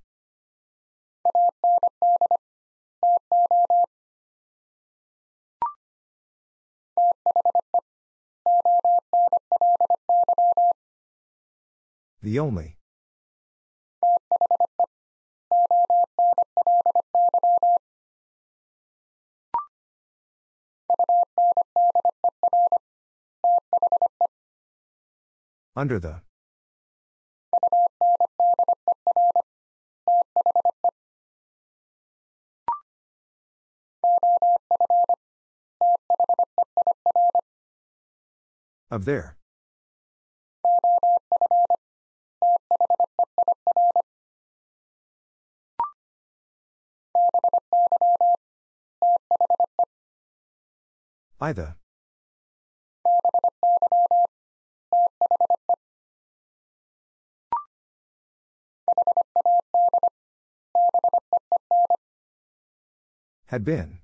The only. Under the. Of their. Either. Had been.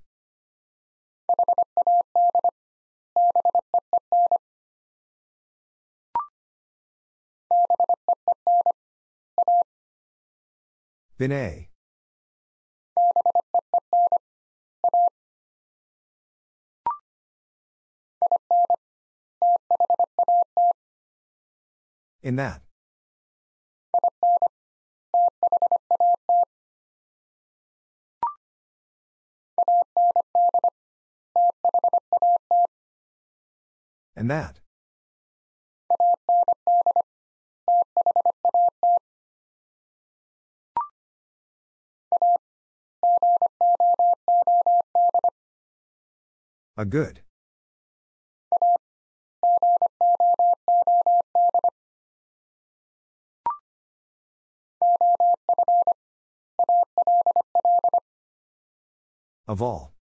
Been A. In that. And that. A good. Of all.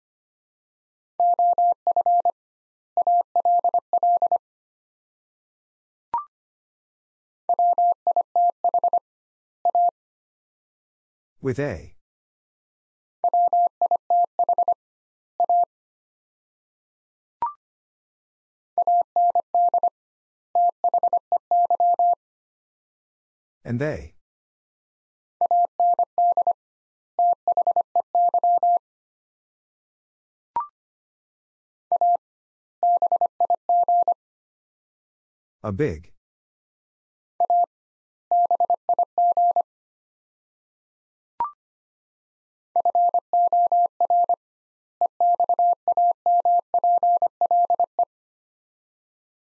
With A. And they. A big.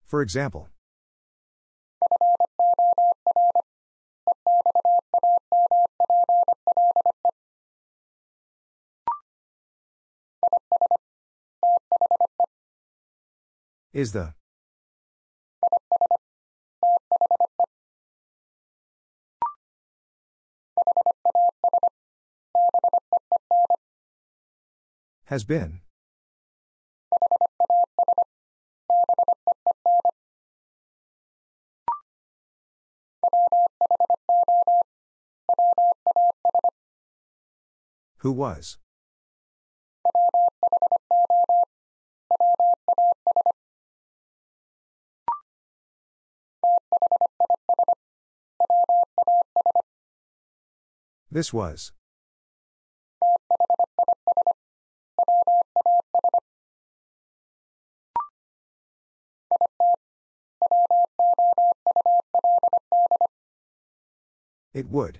For example. Is the. Has been. Who was? This was. It would.